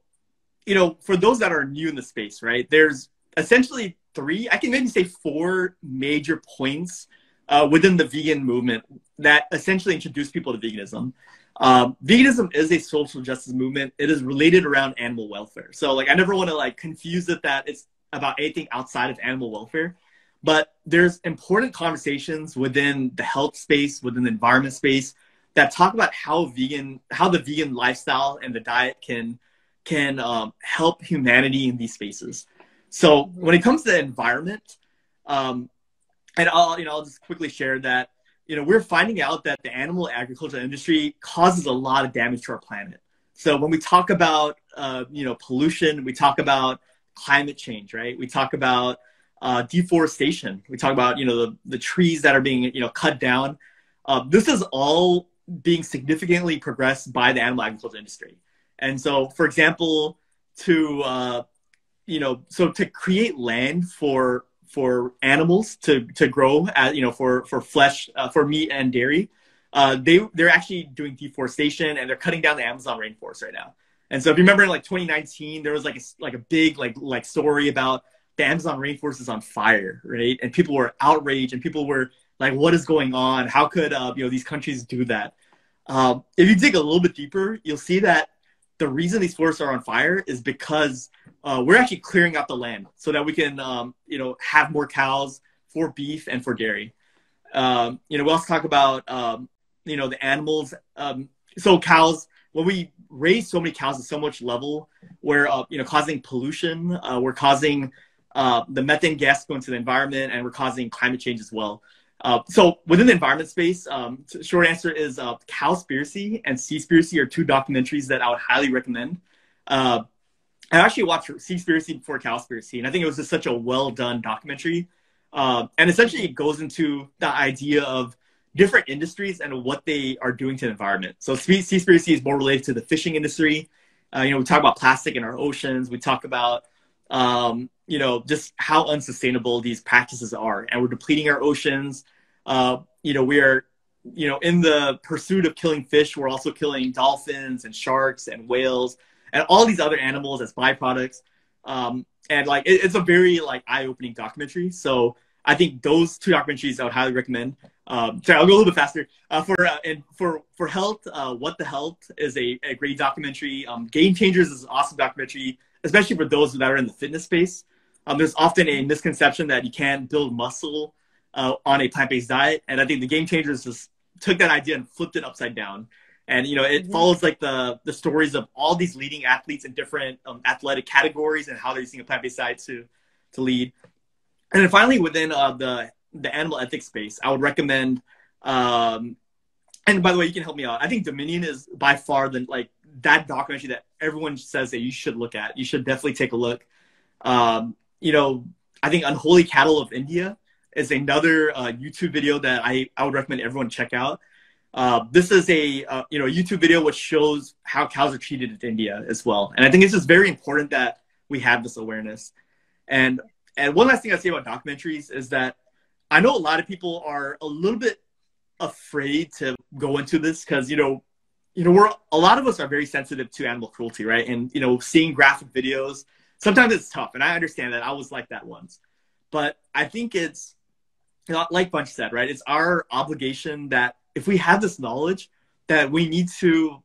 Speaker 2: you know, for those that are new in the space, right, there's essentially three, I can maybe say four major points uh, within the vegan movement that essentially introduced people to veganism. Um, veganism is a social justice movement. It is related around animal welfare. So like I never want to like confuse it that it's about anything outside of animal welfare. But there's important conversations within the health space, within the environment space, that talk about how vegan, how the vegan lifestyle and the diet can can um, help humanity in these spaces. So when it comes to the environment, um, and I'll you know I'll just quickly share that you know we're finding out that the animal agriculture industry causes a lot of damage to our planet. So when we talk about uh, you know pollution, we talk about climate change, right? We talk about uh, deforestation. We talk about you know the, the trees that are being you know cut down. Uh, this is all being significantly progressed by the animal agriculture industry. And so, for example, to uh, you know, so to create land for for animals to to grow, at, you know, for for flesh, uh, for meat and dairy, uh, they they're actually doing deforestation and they're cutting down the Amazon rainforest right now. And so, if you remember in like 2019, there was like a, like a big like like story about the Amazon rainforest is on fire, right? And people were outraged and people were like, "What is going on? How could uh, you know these countries do that?" Um, if you dig a little bit deeper, you'll see that the reason these forests are on fire is because uh, we're actually clearing out the land so that we can, um, you know, have more cows for beef and for dairy. Um, you know, we also talk about, um, you know, the animals. Um, so cows, when we raise so many cows at so much level, we're, uh, you know, causing pollution. Uh, we're causing uh, the methane gas go into the environment, and we're causing climate change as well. Uh, so within the environment space, um, short answer is uh, Cowspiracy and Seaspiracy are two documentaries that I would highly recommend. I actually watched Seaspiracy before Cowspiracy, and I think it was just such a well done documentary. Uh, and essentially, it goes into the idea of different industries and what they are doing to the environment. So Seaspiracy is more related to the fishing industry. Uh, you know, we talk about plastic in our oceans. We talk about um, you know, just how unsustainable these practices are. And we're depleting our oceans. Uh, you know, we are, you know, in the pursuit of killing fish, we're also killing dolphins and sharks and whales and all these other animals as byproducts. Um, and like, it, it's a very like eye-opening documentary. So I think those two documentaries I would highly recommend. Um, sorry, I'll go a little bit faster. Uh, for uh, and for for health, uh, what the health is a, a great documentary. Um, Game Changers is an awesome documentary, especially for those that are in the fitness space. Um, there's often a misconception that you can't build muscle uh, on a plant-based diet, and I think the game changers just took that idea and flipped it upside down. And you know, it mm-hmm. follows like the the stories of all these leading athletes in different um, athletic categories and how they're using a plant-based diet to to lead. And then finally, within uh, the the animal ethics space, I would recommend. Um, and by the way, you can help me out. I think Dominion is by far the like that documentary that everyone says that you should look at. You should definitely take a look. Um, you know, I think Unholy Cattle of India is another uh, YouTube video that I, I would recommend everyone check out. Uh, this is a uh, you know YouTube video which shows how cows are treated in India as well, and I think it's just very important that we have this awareness. And and one last thing I say about documentaries is that I know a lot of people are a little bit afraid to go into this because you know you know we're a lot of us are very sensitive to animal cruelty, right? And you know seeing graphic videos sometimes it's tough, and I understand that. I was like that once, but I think it's like Panch said, right? It's our obligation that if we have this knowledge, that we need to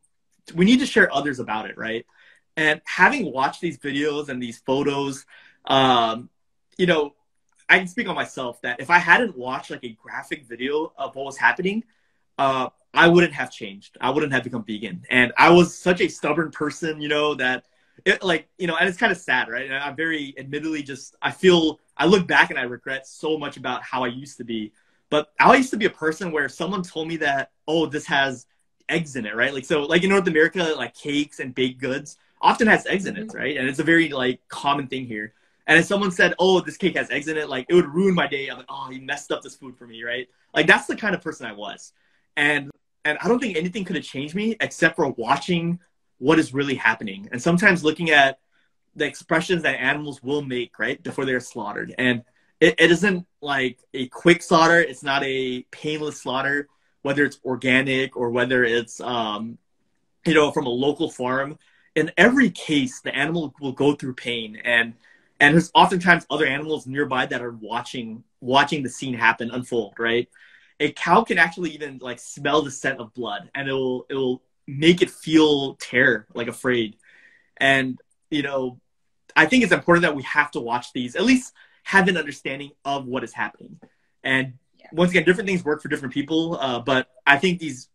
Speaker 2: we need to share others about it, right? And having watched these videos and these photos, um, you know, I can speak on myself that if I hadn't watched like a graphic video of what was happening, uh, I wouldn't have changed. I wouldn't have become vegan. And I was such a stubborn person, you know, that it, like you know, and it's kind of sad, right? And I'm very admittedly just I feel I look back and I regret so much about how I used to be. But I used to be a person where someone told me that oh, this has eggs in it, right? Like so, like in North America, like cakes and baked goods often has eggs in it, mm-hmm. right? And it's a very like common thing here. And if someone said, "Oh, this cake has eggs in it," like it would ruin my day. I'm like, "Oh, you messed up this food for me," right? Like that's the kind of person I was. And and I don't think anything could have changed me except for watching what is really happening and sometimes looking at the expressions that animals will make right before they're slaughtered and it, it isn't like a quick slaughter. It's not a painless slaughter whether it's organic or whether it's um, you know from a local farm. In every case the animal will go through pain and and there's oftentimes other animals nearby that are watching watching the scene happen unfold right? A cow can actually even like smell the scent of blood and it will it will make it feel terror like afraid. And you know i think it's important that we have to watch these at least have an understanding of what is happening and yeah. once again different things work for different people uh, but i think these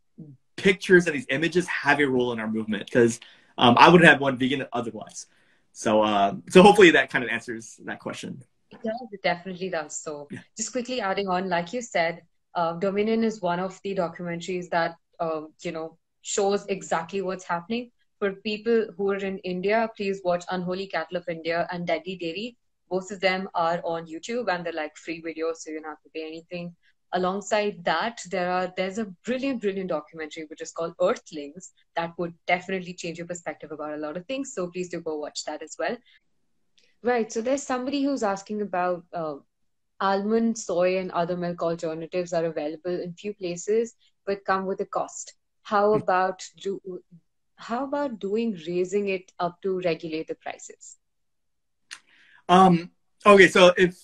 Speaker 2: pictures and these images have a role in our movement because um, i wouldn't have one vegan otherwise so uh, so hopefully that kind of answers that question
Speaker 1: yeah, it definitely does. So, yeah. just quickly adding on, like you said, uh, Dominion is one of the documentaries that um, you know shows exactly what's happening. For people who are in India, please watch Unholy Cattle of India and Deadly Dairy. Both of them are on YouTube and they're like free videos, so you don't have to pay anything. Alongside that, there are there's a brilliant, brilliant documentary which is called Earthlings that would definitely change your perspective about a lot of things. So please do go watch that as well. Right. So there's somebody who's asking about uh, almond, soy, and other milk alternatives are available in few places, but come with a cost. How hmm. about do how about doing raising it up to regulate the prices?
Speaker 2: Um. Okay. So if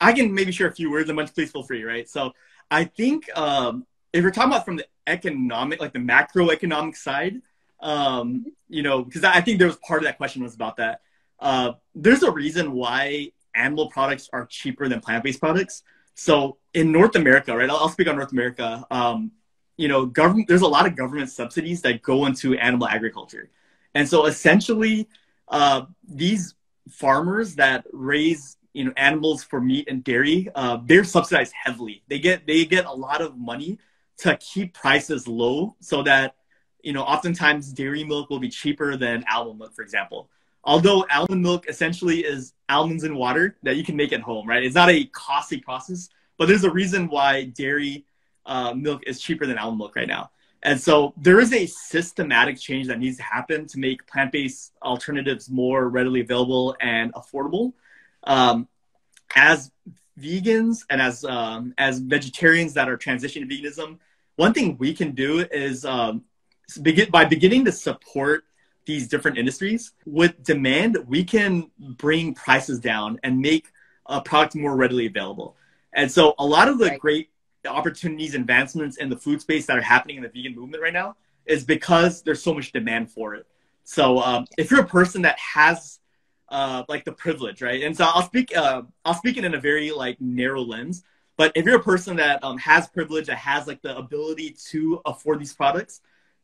Speaker 2: I can maybe share a few words, and much please feel free. Right. So I think um, if you're talking about from the economic, like the macroeconomic side, um, you know, because I think there was part of that question was about that. Uh, there's a reason why animal products are cheaper than plant-based products. So in North America, right? I'll, I'll speak on North America. Um, you know, government. There's a lot of government subsidies that go into animal agriculture, and so essentially, uh, these farmers that raise you know animals for meat and dairy, uh, they're subsidized heavily. They get they get a lot of money to keep prices low, so that you know oftentimes dairy milk will be cheaper than almond milk, for example although almond milk essentially is almonds in water that you can make at home, right? It's not a costly process, but there's a reason why dairy uh, milk is cheaper than almond milk right now. And so there is a systematic change that needs to happen to make plant-based alternatives more readily available and affordable. Um, as vegans and as um, as vegetarians that are transitioning to veganism, one thing we can do is um, begin by beginning to support these different industries, with demand, we can bring prices down and make a product more readily available. And so a lot of the right. great opportunities, advancements in the food space that are happening in the vegan movement right now is because there's so much demand for it. So um, if you're a person that has uh, like the privilege, right? And so I'll speak, uh, I'll speak it in a very like narrow lens. But if you're a person that um, has privilege, that has like the ability to afford these products,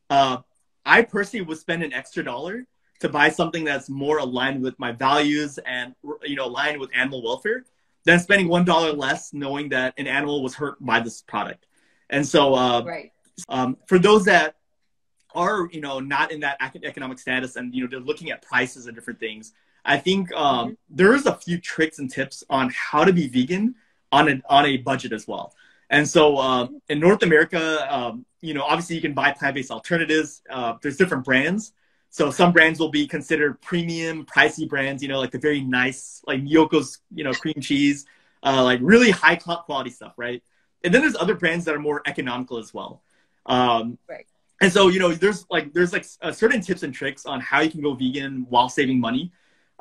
Speaker 2: uh, I personally would spend an extra dollar to buy something that's more aligned with my values and you know aligned with animal welfare than spending one dollar less knowing that an animal was hurt by this product. And so, uh,
Speaker 1: right.
Speaker 2: um, for those that are you know not in that economic status and you know they're looking at prices and different things, I think um, mm-hmm. there is a few tricks and tips on how to be vegan on a on a budget as well. And so uh, in North America, um, you know, obviously you can buy plant-based alternatives. Uh, there's different brands. So some brands will be considered premium, pricey brands, you know, like the very nice, like Miyoko's, you know, cream cheese, uh, like really high quality stuff, right? And then there's other brands that are more economical as well. Um,
Speaker 1: right.
Speaker 2: And so, you know, there's like there's like uh, certain tips and tricks on how you can go vegan while saving money.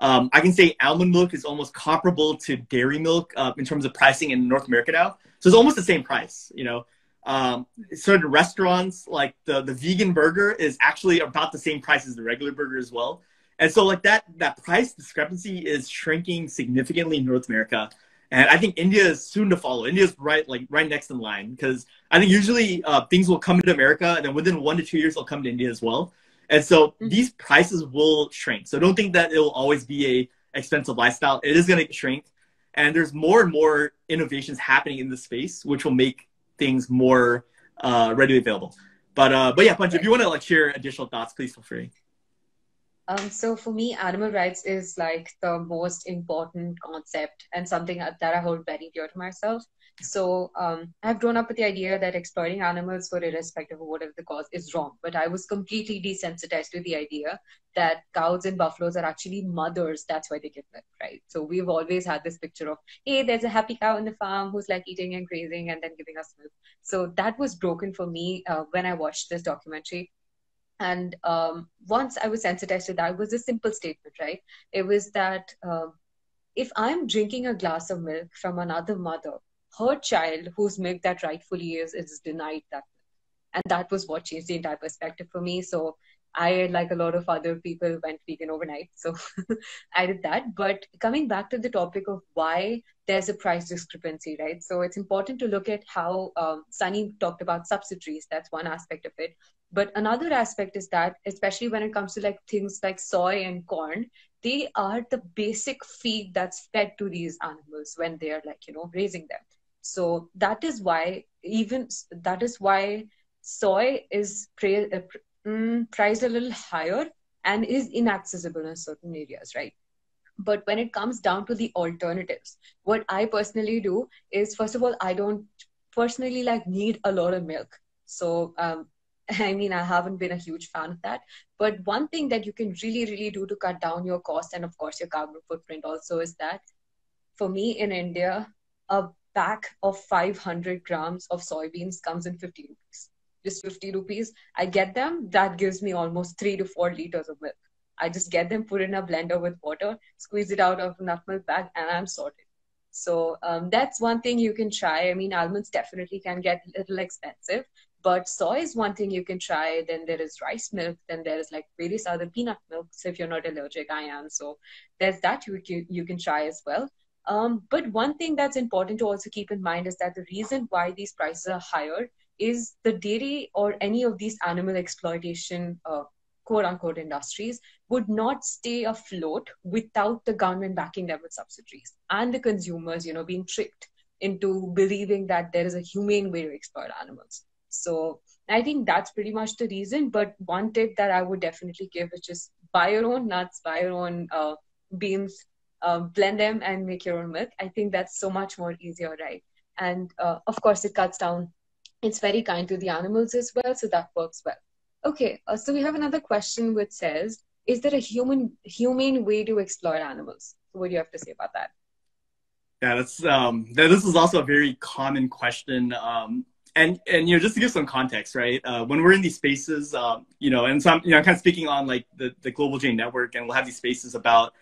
Speaker 2: Um, I can say almond milk is almost comparable to dairy milk uh, in terms of pricing in North America now. So it's almost the same price, you know. Um, certain restaurants, like the, the vegan burger is actually about the same price as the regular burger as well. And so like that, that price discrepancy is shrinking significantly in North America. And I think India is soon to follow. India is right, like right next in line because I think usually uh, things will come to America and then within one to two years they'll come to India as well. And so mm-hmm. these prices will shrink. So don't think that it will always be a expensive lifestyle. It is going to shrink. And there's more and more innovations happening in the space, which will make things more uh, readily available. But uh, but yeah, Panch, if you want to like share additional thoughts, please feel free.
Speaker 1: Um, so for me, animal rights is like the most important concept and something that I hold very dear to myself. So um, I've grown up with the idea that exploiting animals for irrespective of whatever the cause is wrong. But I was completely desensitized to the idea that cows and buffaloes are actually mothers. That's why they give milk, right? So we've always had this picture of, hey, there's a happy cow in the farm who's like eating and grazing and then giving us milk. So that was broken for me uh, when I watched this documentary. And um, once I was sensitized to that, it was a simple statement, right? It was that um, if I'm drinking a glass of milk from another mother, her child, whose milk that rightfully is, is denied that. And that was what changed the entire perspective for me. So I, like a lot of other people, went vegan overnight. So <laughs> I did that. But coming back to the topic of why there's a price discrepancy, right? So it's important to look at how um, Sunny talked about subsidiaries. That's one aspect of it. But another aspect is that, especially when it comes to like things like soy and corn, they are the basic feed that's fed to these animals when they are like, you know, raising them. So that is why even that is why soy is pra- uh, mm, priced a little higher and is inaccessible in certain areas, right? But when it comes down to the alternatives, what I personally do is first of all, I don't personally like need a lot of milk. So um, <laughs> I mean, I haven't been a huge fan of that. But one thing that you can really, really do to cut down your cost and, of course, your carbon footprint also is that for me in India, a pack of 500 grams of soybeans comes in 50 rupees. Just 50 rupees. I get them. That gives me almost three to four liters of milk. I just get them, put in a blender with water, squeeze it out of a nut milk bag, and I'm sorted. So um, that's one thing you can try. I mean, almonds definitely can get a little expensive, but soy is one thing you can try. Then there is rice milk. Then there is like various other peanut milks. If you're not allergic, I am. So there's that you can, you can try as well. Um, but one thing that's important to also keep in mind is that the reason why these prices are higher is the dairy or any of these animal exploitation uh, quote unquote industries would not stay afloat without the government backing them with subsidies and the consumers, you know, being tricked into believing that there is a humane way to exploit animals. So I think that's pretty much the reason. But one tip that I would definitely give is just buy your own nuts, buy your own uh, beans, uh, blend them, and make your own milk. I think that's so much more easier, right? And uh, of course, it cuts down. It's very kind to the animals as well, so that works well. Okay, uh, so we have another question which says, "Is there a human humane way to exploit animals?" What do you have to say about that?
Speaker 2: Yeah, that's um, this is also a very common question. Um, and and you know just to give some context right uh, when we're in these spaces um, you know and so I'm, you know I'm kind of speaking on like the, the global Jain network and we'll have these spaces about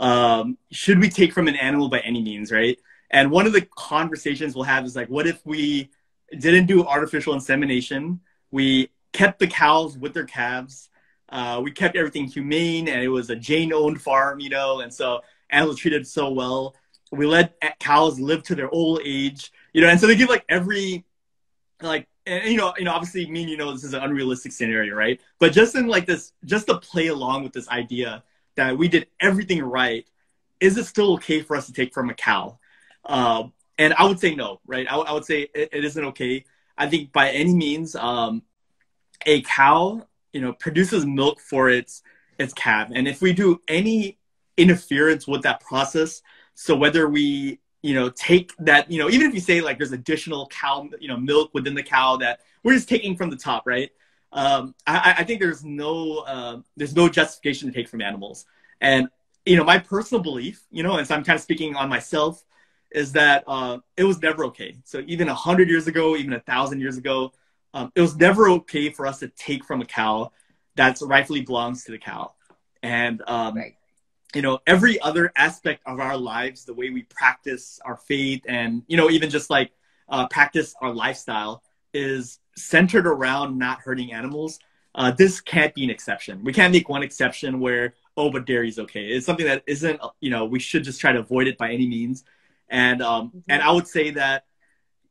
Speaker 2: um, should we take from an animal by any means right? And one of the conversations we'll have is like what if we didn't do artificial insemination? We kept the cows with their calves. Uh, we kept everything humane and it was a Jain owned farm you know and so animals treated so well. We let cows live to their old age you know and so they give like every like and you know you know obviously me and you know this is an unrealistic scenario right? But just in like this just to play along with this idea that we did everything right is it still okay for us to take from a cow uh, and i would say no right? I, I would say it, it isn't okay. I think by any means um, a cow you know produces milk for its its calf. And if we do any interference with that process so whether we you know, take that, you know, even if you say like there's additional cow, you know, milk within the cow that we're just taking from the top, right? Um, I, I think there's no uh, there's no justification to take from animals. And you know, my personal belief, you know, and so I'm kind of speaking on myself, is that uh, it was never okay. So even a hundred years ago, even a thousand years ago, um, it was never okay for us to take from a cow that rightfully belongs to the cow. And um, right you know every other aspect of our lives the way we practice our faith and you know even just like uh, practice our lifestyle is centered around not hurting animals uh, this can't be an exception. We can't make one exception where oh but dairy's okay. It's something that isn't you know we should just try to avoid it by any means. And um mm-hmm. and i would say that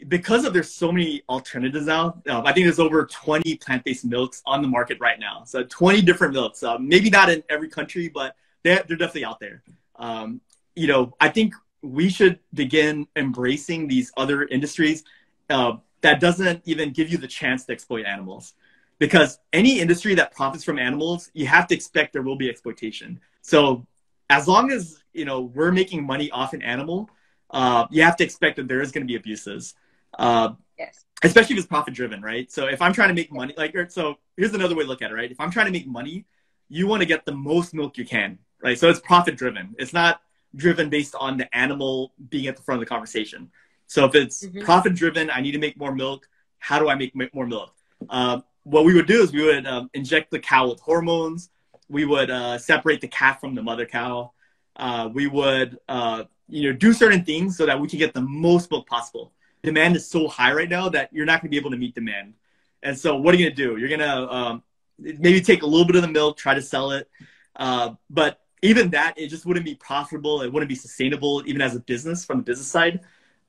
Speaker 2: because of there's so many alternatives now uh, i think there's over 20 plant-based milks on the market right now. So 20 different milks. Uh, maybe not in every country but they're, they're definitely out there. Um, you know, I think we should begin embracing these other industries uh, that doesn't even give you the chance to exploit animals. Because any industry that profits from animals, you have to expect there will be exploitation. So as long as you know we're making money off an animal, uh, you have to expect that there is going to be abuses. Uh,
Speaker 1: yes.
Speaker 2: Especially if it's profit driven, right? So if I'm trying to make money, like, so here's another way to look at it, right? If I'm trying to make money, you want to get the most milk you can, right? So it's profit driven. It's not driven based on the animal being at the front of the conversation. So if it's mm-hmm. profit driven, I need to make more milk. How do I make more milk? Uh, what we would do is we would um, inject the cow with hormones. We would uh, separate the calf from the mother cow. Uh, we would, uh, you know, do certain things so that we can get the most milk possible. demand is so high right now that you're not going to be able to meet demand. And so, what are you going to do? You're going to um, maybe take a little bit of the milk, try to sell it. Uh, but even that, it just wouldn't be profitable. It wouldn't be sustainable, even as a business from the business side.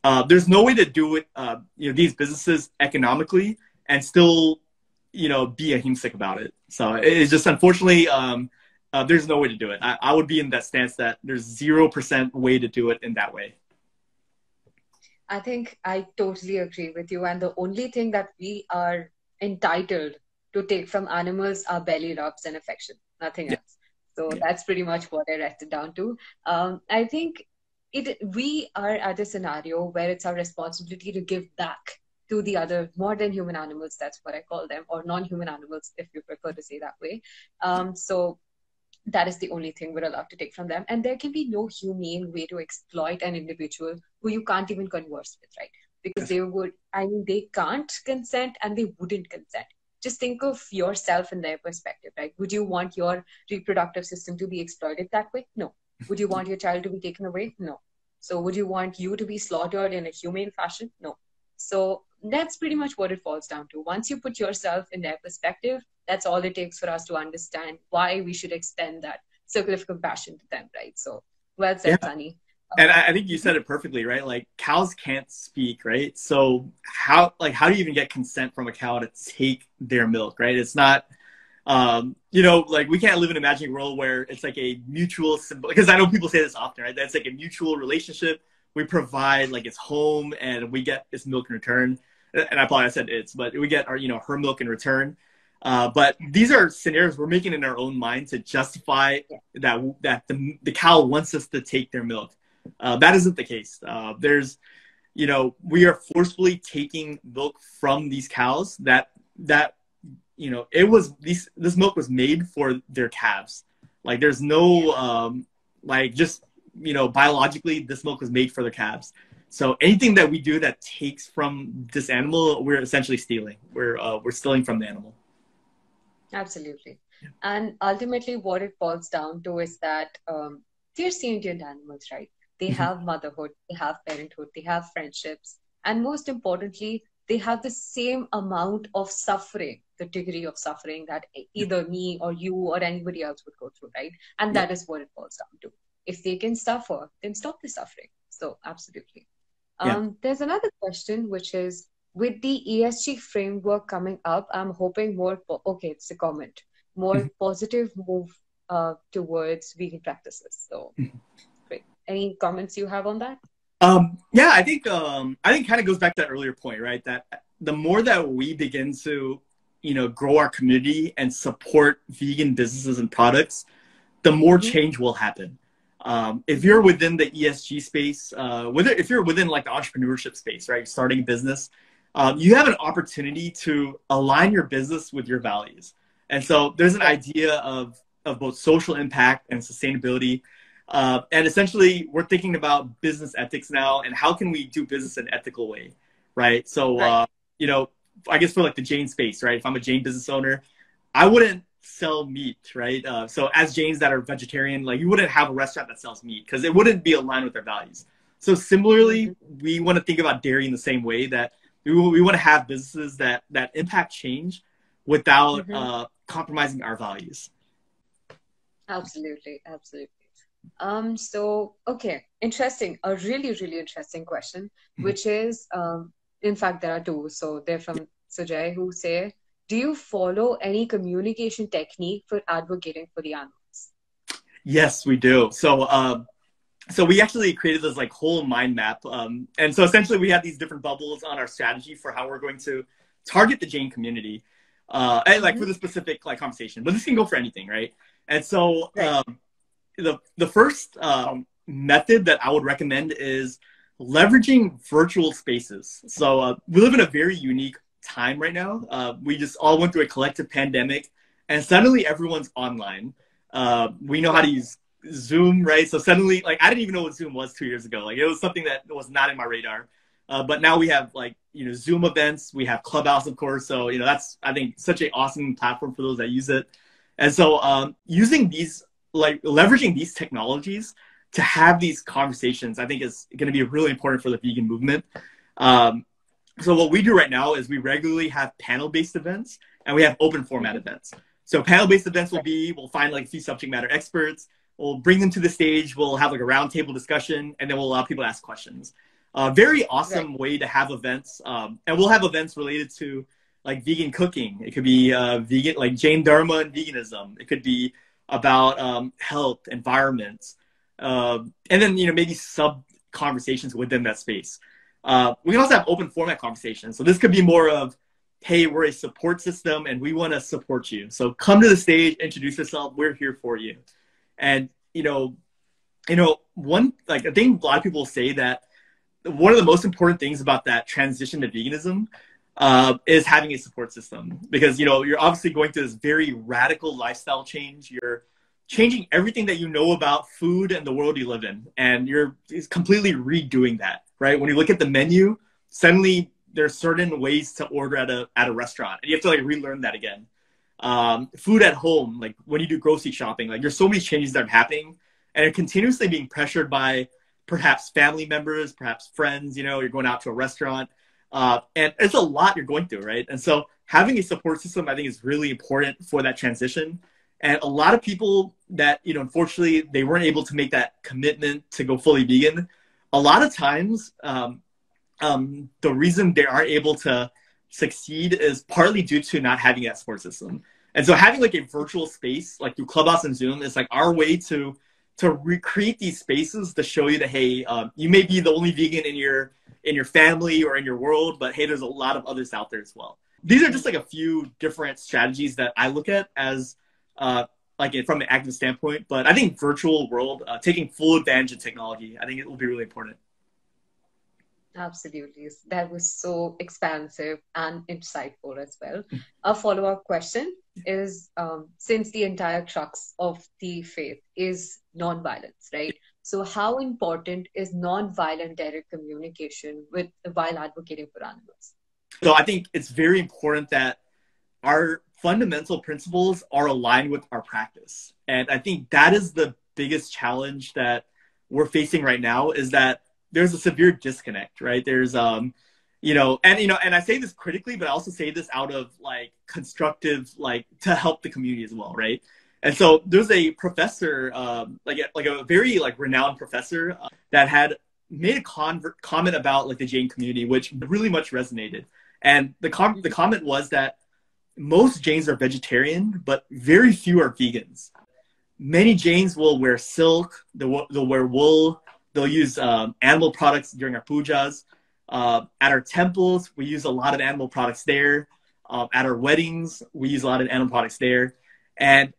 Speaker 2: Uh, there's no way to do it, uh, you know, these businesses economically and still, you know, be ahimsic about it. So it's just unfortunately, um, uh, there's no way to do it. I, I would be in that stance that there's zero percent way to do it in that way.
Speaker 1: I think I totally agree with you. And the only thing that we are entitled to take from animals are belly rubs and affection, nothing yeah. else. So yeah. that's pretty much what I write it down to. Um, I think it we are at a scenario where it's our responsibility to give back to the other more than human animals. That's what I call them, or non-human animals, if you prefer to say that way. Um, so that is the only thing we're allowed to take from them. And there can be no humane way to exploit an individual who you can't even converse with, right? Because they would, I mean, they can't consent and they wouldn't consent. Just think of yourself in their perspective, right? Would you want your reproductive system to be exploited that way? No. Would you want your child to be taken away? No. So would you want you to be slaughtered in a humane fashion? No. So that's pretty much what it falls down to. Once you put yourself in their perspective, that's all it takes for us to understand why we should extend that circle of compassion to them, right? So, well said, yeah. Sunny.
Speaker 2: And I think you said it perfectly, right? Like cows can't speak, right? So how, like, how do you even get consent from a cow to take their milk, right? It's not, um, you know, like we can't live in a imaginary world where it's like a mutual symbol. Because I know people say this often, right? That's like a mutual relationship. We provide like its home, and we get its milk in return. And I probably said it's, but we get our, you know, her milk in return. Uh, but these are scenarios we're making in our own mind to justify that that the, the cow wants us to take their milk. Uh, that isn't the case. Uh, there's, you know, we are forcefully taking milk from these cows that that you know it was these this milk was made for their calves. Like there's no um, like just you know biologically this milk was made for their calves. So anything that we do that takes from this animal, we're essentially stealing. We're uh, we're stealing from the animal.
Speaker 1: Absolutely. And ultimately, what it boils down to is that um, they're sentient animals, right? They mm-hmm. have motherhood, they have parenthood, they have friendships, and most importantly, they have the same amount of suffering, the degree of suffering that either me or you or anybody else would go through, right? And that is what it boils down to. If they can suffer, then stop the suffering. So, absolutely. Um, yeah. There's another question, which is with the ESG framework coming up, I'm hoping more, po- okay, it's a comment, more mm-hmm. positive move uh, towards vegan practices. So, mm-hmm. great. Any comments you have on that?
Speaker 2: Um, yeah, I think um, I think kind of goes back to that earlier point, right? That the more that we begin to, you know, grow our community and support vegan businesses and products, the more mm-hmm. change will happen. Um, if you're within the ESG space, uh, whether if you're within like the entrepreneurship space, right, starting a business, um, you have an opportunity to align your business with your values. And so there's an idea of, of both social impact and sustainability. Uh, and essentially, we're thinking about business ethics now and how can we do business in an ethical way, right? So, right. Uh, you know, I guess for like the Jain space, right? If I'm a Jain business owner, I wouldn't sell meat, right? Uh, so as Jains that are vegetarian, like you wouldn't have a restaurant that sells meat because it wouldn't be aligned with their values. So similarly, mm-hmm. we want to think about dairy in the same way that we, we want to have businesses that that impact change without mm-hmm. uh, compromising our values.
Speaker 1: Absolutely, absolutely. Um, so okay, interesting. A really, really interesting question, mm-hmm. which is, um, in fact, there are two. So they're from Sujay who say, "Do you follow any communication technique for advocating for the animals?"
Speaker 2: Yes, we do. So um, so we actually created this like whole mind map um, and so essentially we have these different bubbles on our strategy for how we're going to target the Jain community uh, and like for the specific like conversation but this can go for anything right and so um, the the first um, method that i would recommend is leveraging virtual spaces so uh, we live in a very unique time right now uh, we just all went through a collective pandemic and suddenly everyone's online uh, we know how to use Zoom, right? So suddenly, like, I didn't even know what Zoom was two years ago. Like, it was something that was not in my radar. Uh, but now we have like you know Zoom events. We have Clubhouse, of course. So you know that's I think such an awesome platform for those that use it. And so um, using these like leveraging these technologies to have these conversations, I think is going to be really important for the vegan movement. Um, so what we do right now is we regularly have panel-based events and we have open format events. So panel-based events will be we'll find like a few subject matter experts, we'll bring them to the stage, we'll have like a roundtable discussion, and then we'll allow people to ask questions. A uh, very awesome right. way to have events, um, and we'll have events related to like vegan cooking. It could be uh, vegan, like Jain Dharma and veganism. It could be about um, health, environment, uh, and then you know maybe sub conversations within that space. Uh, we can also have open format conversations. So this could be more of, hey, we're a support system and we want to support you. So come to the stage, introduce yourself. We're here for you. And you know, you know, one like I think a lot of people say that one of the most important things about that transition to veganism uh, is having a support system because you know you're obviously going to this very radical lifestyle change. You're changing everything that you know about food and the world you live in, and you're completely redoing that. Right? When you look at the menu, suddenly there's certain ways to order at a at a restaurant, and you have to like relearn that again. Um, food at home, like when you do grocery shopping, like there's so many changes that are happening, and you're continuously being pressured by perhaps family members, perhaps friends. You know, you're going out to a restaurant, uh, and it's a lot you're going through, right? And so having a support system, I think, is really important for that transition. And a lot of people that you know, unfortunately, they weren't able to make that commitment to go fully vegan. A lot of times, um, um, the reason they aren't able to succeed is partly due to not having that support system. And so having like a virtual space, like through Clubhouse and Zoom, is like our way to to recreate these spaces to show you that hey, um, you may be the only vegan in your in your family or in your world, but hey, there's a lot of others out there as well. These are just like a few different strategies that I look at as uh, like from an active standpoint. But I think virtual world, uh, taking full advantage of technology, I think it will be really important.
Speaker 1: Absolutely. That was so expansive and insightful as well. A follow up question is um, since the entire crux of the faith is nonviolence, right? So, how important is nonviolent direct communication with while advocating for animals?
Speaker 2: So, I think it's very important that our fundamental principles are aligned with our practice, and I think that is the biggest challenge that we're facing right now. Is that there's a severe disconnect, right? There's um, you know, and you know, and I say this critically, but I also say this out of like constructive, like to help the community as well, right? And so there's a professor, um, like like a very like renowned professor uh, that had made a convert, comment about like the Jain community, which really much resonated. And the com- the comment was that most Jains are vegetarian, but very few are vegans. Many Jains will wear silk, they'll, they'll wear wool, They'll use um, animal products during our pujas. Uh, at our temples, we use a lot of animal products there. Uh, at our weddings, we use a lot of animal products there. And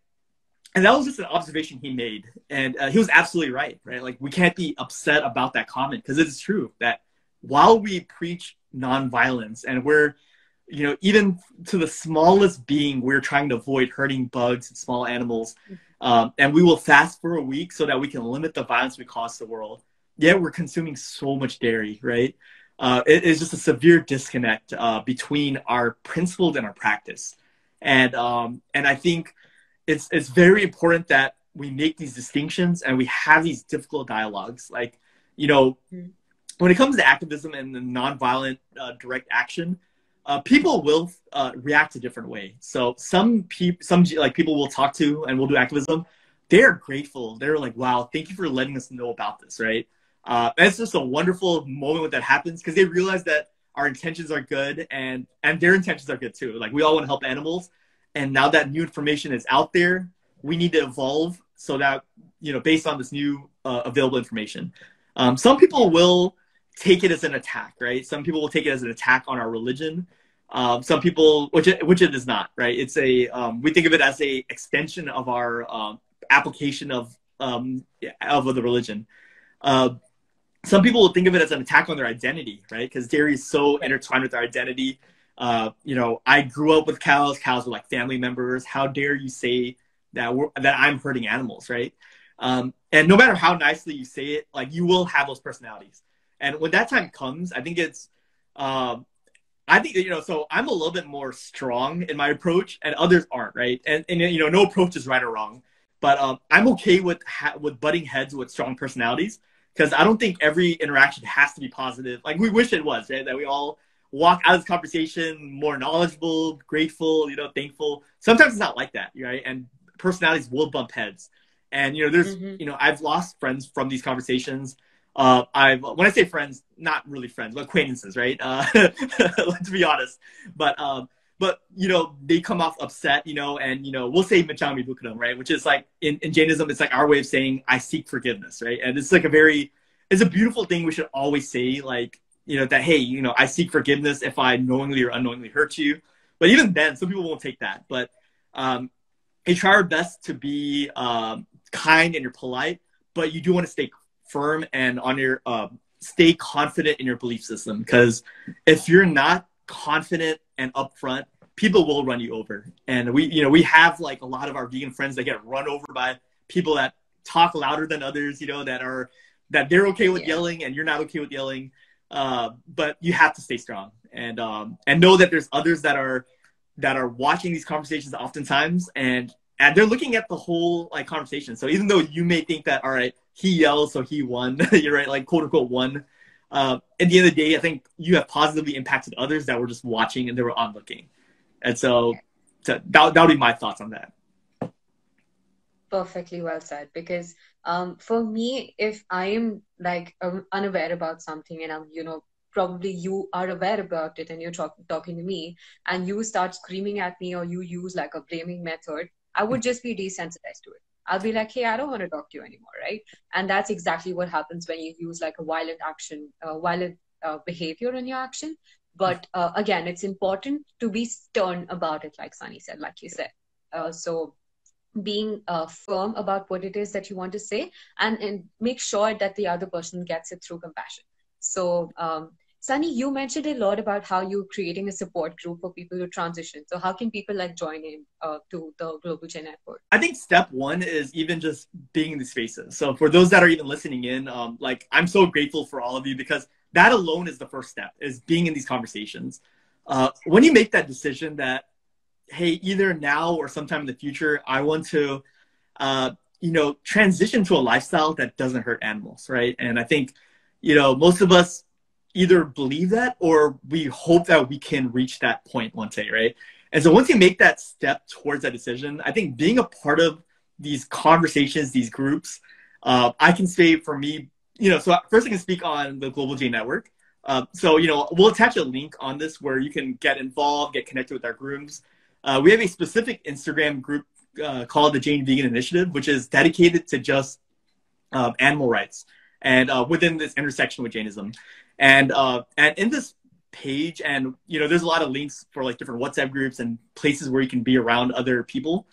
Speaker 2: and that was just an observation he made, and uh, he was absolutely right. Right, like we can't be upset about that comment because it is true that while we preach nonviolence and we're you know even to the smallest being we're trying to avoid hurting bugs and small animals um, and we will fast for a week so that we can limit the violence we cause the world. Yet we're consuming so much dairy, right? Uh, it is just a severe disconnect uh, between our principles and our practice. And um, and I think it's it's very important that we make these distinctions and we have these difficult dialogues. Like, you know, when it comes to activism and the nonviolent uh, direct action, uh, people will uh, react a different way. So some people, some like people will talk to and we'll do activism. They're grateful. They're like, "Wow, thank you for letting us know about this." Right? Uh, it's just a wonderful moment when that happens because they realize that our intentions are good and and their intentions are good too. Like we all want to help animals, and now that new information is out there, we need to evolve so that you know based on this new uh, available information. Um, some people will take it as an attack, right? Some people will take it as an attack on our religion. Um, some people, which it, which it is not, right? It's a um, we think of it as a extension of our um, application of um, of the religion. Uh, some people will think of it as an attack on their identity, right? Because dairy is so intertwined with our identity. Uh, you know, I grew up with cows. Cows were like family members. How dare you say that that I'm hurting animals, right? Um, and no matter how nicely you say it, like you will have those personalities. And when that time comes, I think it's, um, I think you know. So I'm a little bit more strong in my approach, and others aren't, right? And and you know, no approach is right or wrong, but um, I'm okay with ha- with butting heads with strong personalities because I don't think every interaction has to be positive. Like we wish it was, right? That we all walk out of this conversation more knowledgeable, grateful, you know, thankful. Sometimes it's not like that, right? And personalities will bump heads. And you know, there's mm-hmm. you know, I've lost friends from these conversations. Uh, I've when I say friends, not really friends, but acquaintances, right? Uh, <laughs> let's be honest. But um, but you know, they come off upset, you know, and you know, we'll say Michhami Dukkadam, right? Which is like in, in Jainism, it's like our way of saying I seek forgiveness, right? And it's like a very it's a beautiful thing we should always say, like, you know, that hey, you know, I seek forgiveness if I knowingly or unknowingly hurt you. But even then, some people won't take that. But um, they try our best to be um, kind and you're polite, but you do want to stay firm and on your uh, stay confident in your belief system because if you're not confident and upfront, people will run you over. And we, you know, we have like a lot of our vegan friends that get run over by people that talk louder than others, you know, that are that they're okay with yeah. yelling and you're not okay with yelling. Uh, but you have to stay strong and um, and know that there's others that are that are watching these conversations oftentimes and and they're looking at the whole like conversation. So even though you may think that all right, he yelled so he won, <laughs> you're right, like quote unquote won uh, at the end of the day, I think you have positively impacted others that were just watching and they were onlooking. And so, so that, that would be my thoughts on that.
Speaker 1: Perfectly well said. Because um, for me, if I am like um, unaware about something and I'm, you know, probably you are aware about it and you're talk- talking to me and you start screaming at me or you use like a blaming method, I would just be desensitized to it. I'll be like, hey, I don't want to talk to you anymore, right? And that's exactly what happens when you use like a violent action, uh, violent uh, behavior in your action. But uh, again, it's important to be stern about it, like Sunny said, like you said. Uh, so being uh, firm about what it is that you want to say and, and make sure that the other person gets it through compassion. So um, Sunny, you mentioned a lot about how you're creating a support group for people to transition. So how can people like join in uh, to the Global Jain Network?
Speaker 2: I think step one is even just being in these spaces. So for those that are even listening in, um, like I'm so grateful for all of you because that alone is the first step is being in these conversations. Uh, when you make that decision that, hey, either now or sometime in the future, I want to, uh, you know, transition to a lifestyle that doesn't hurt animals, right? And I think, you know, most of us either believe that or we hope that we can reach that point one day, right? And so once you make that step towards that decision, I think being a part of these conversations, these groups, uh, I can say for me, you know, so first I can speak on the Global Jain Network. Uh, so, you know, we'll attach a link on this where you can get involved, get connected with our groups. Uh, we have a specific Instagram group uh, called the Jain Vegan Initiative, which is dedicated to just um, animal rights and uh, within this intersection with Jainism. And uh, and in this page, and you know, there's a lot of links for like different WhatsApp groups and places where you can be around other people.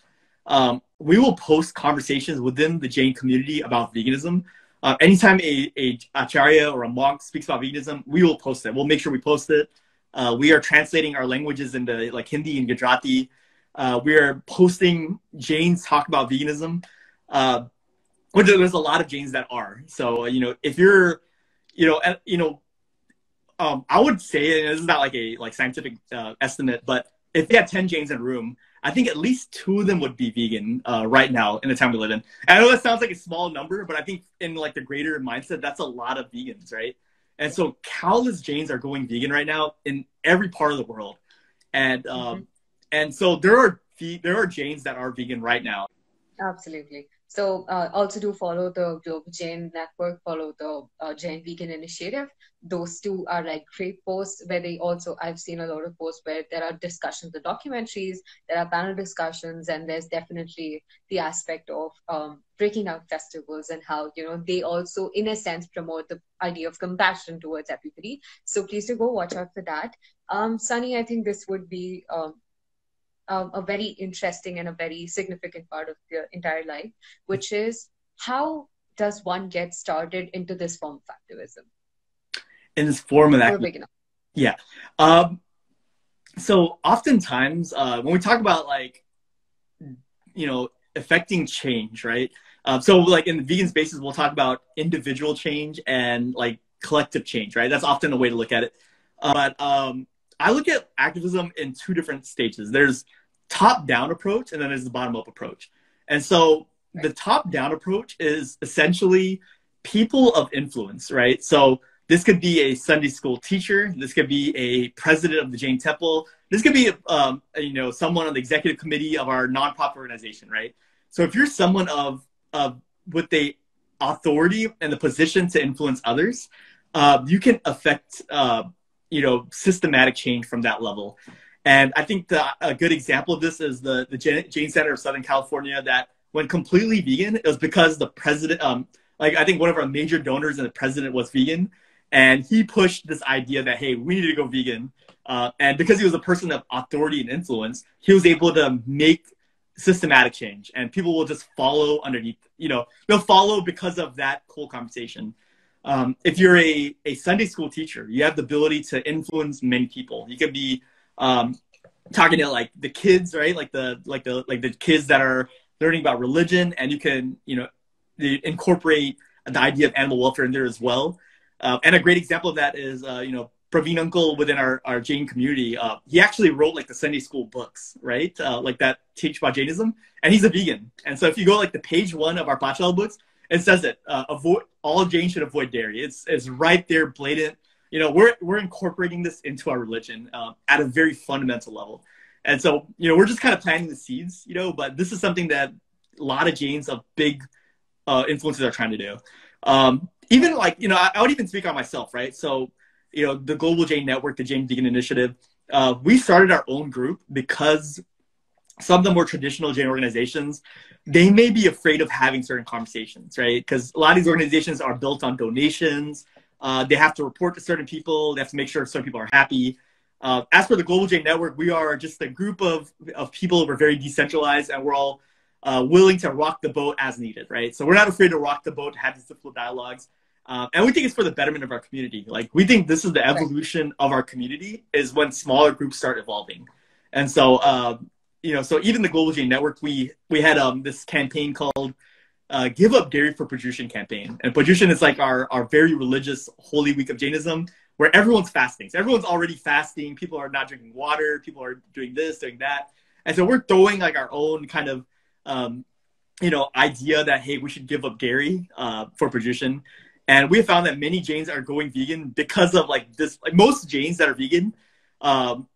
Speaker 2: Um, we will post conversations within the Jain community about veganism. Uh, anytime a, a acharya or a monk speaks about veganism, we will post it. We'll make sure we post it. Uh, we are translating our languages into like Hindi and Gujarati. Uh, we are posting Jains talk about veganism. Uh, there's a lot of Jains that are. So you know, if you're, you know, you know, um, I would say, and this is not like a like scientific uh, estimate, but if you had 10 Jains in a room, I think at least two of them would be vegan uh, right now in the time we live in. And I know that sounds like a small number, but I think in like the greater mindset, that's a lot of vegans, right? And so countless Jains are going vegan right now in every part of the world, and um, mm-hmm. and so there are there are Jains that are vegan right now.
Speaker 1: Absolutely. So uh, also do follow the Global Jain Network, follow the uh, Jain Vegan Initiative. Those two are like great posts where they also, I've seen a lot of posts where there are discussions, the documentaries, there are panel discussions, and there's definitely the aspect of um, breaking out festivals and how, you know, they also, in a sense, promote the idea of compassion towards everybody. So please do go watch out for that. Um, Sunny, I think this would be um, um, a very interesting and a very significant part of their entire life, which is how does one get started into this form of activism?
Speaker 2: In this form of activism. Yeah. Um, so oftentimes uh, when we talk about like, you know, affecting change, right? Uh, so like in the vegan spaces, we'll talk about individual change and like collective change, right? That's often a way to look at it. Uh, but um, I look at activism in two different stages. There's top down approach and then there's the bottom up approach. And so the top down approach is essentially people of influence, right? So this could be a Sunday school teacher. This could be a president of the Jain Temple. This could be, um, you know, someone on the executive committee of our nonprofit organization, right? So if you're someone of, of with the authority and the position to influence others, uh, you can affect, uh, you know, systematic change from that level. And I think the, a good example of this is the, the Jain Center of Southern California that went completely vegan. It was because the president, um, like I think one of our major donors and the president was vegan. And he pushed this idea that hey we need to go vegan. Uh, and because he was a person of authority and influence he was able to make systematic change. And people will just follow underneath you know they'll follow because of that whole conversation. Um, if you're a, a sunday school teacher you have the ability to influence many people. You could be um, talking to like the kids right like the like the like the kids that are learning about religion and you can you know incorporate the idea of animal welfare in there as well uh, and a great example of that is, uh, you know, Praveen Uncle within our, our Jain community, uh, he actually wrote like the Sunday school books, right? Uh, like that teach about Jainism. And he's a vegan. And so if you go like the page one of our Pathshala books, it says it, uh, avoid, all Jains should avoid dairy. It's, it's right there, blatant. You know, we're, we're incorporating this into our religion uh, at a very fundamental level. And so, you know, we're just kind of planting the seeds, you know, but this is something that a lot of Jains of big influences are trying to do. Um, even like you know I, I, would even speak on myself right so you know the global Jain network the Jain vegan initiative uh, we started our own group because some of the more traditional Jain organizations they may be afraid of having certain conversations right because a lot of these organizations are built on donations uh, they have to report to certain people they have to make sure certain people are happy uh, as for the global Jain network we are just a group of, of people who are very decentralized and we're all uh, willing to rock the boat as needed, right? So we're not afraid to rock the boat, have these difficult dialogues. Um, and we think it's for the betterment of our community. Like we think this is the evolution of our community is when smaller groups start evolving. And so, uh, you know, so even the Global Jain Network, we we had um, this campaign called uh, "Give Up Dairy for Paryushan" campaign. And Paryushan is like our our very religious Holy Week of Jainism, where everyone's fasting. So everyone's already fasting. People are not drinking water. People are doing this, doing that. And so we're throwing like our own kind of um, you know idea that hey, we should give up dairy uh, for Paryushan. And we found that many Jains are going vegan because of like this. Like most Jains that are vegan um,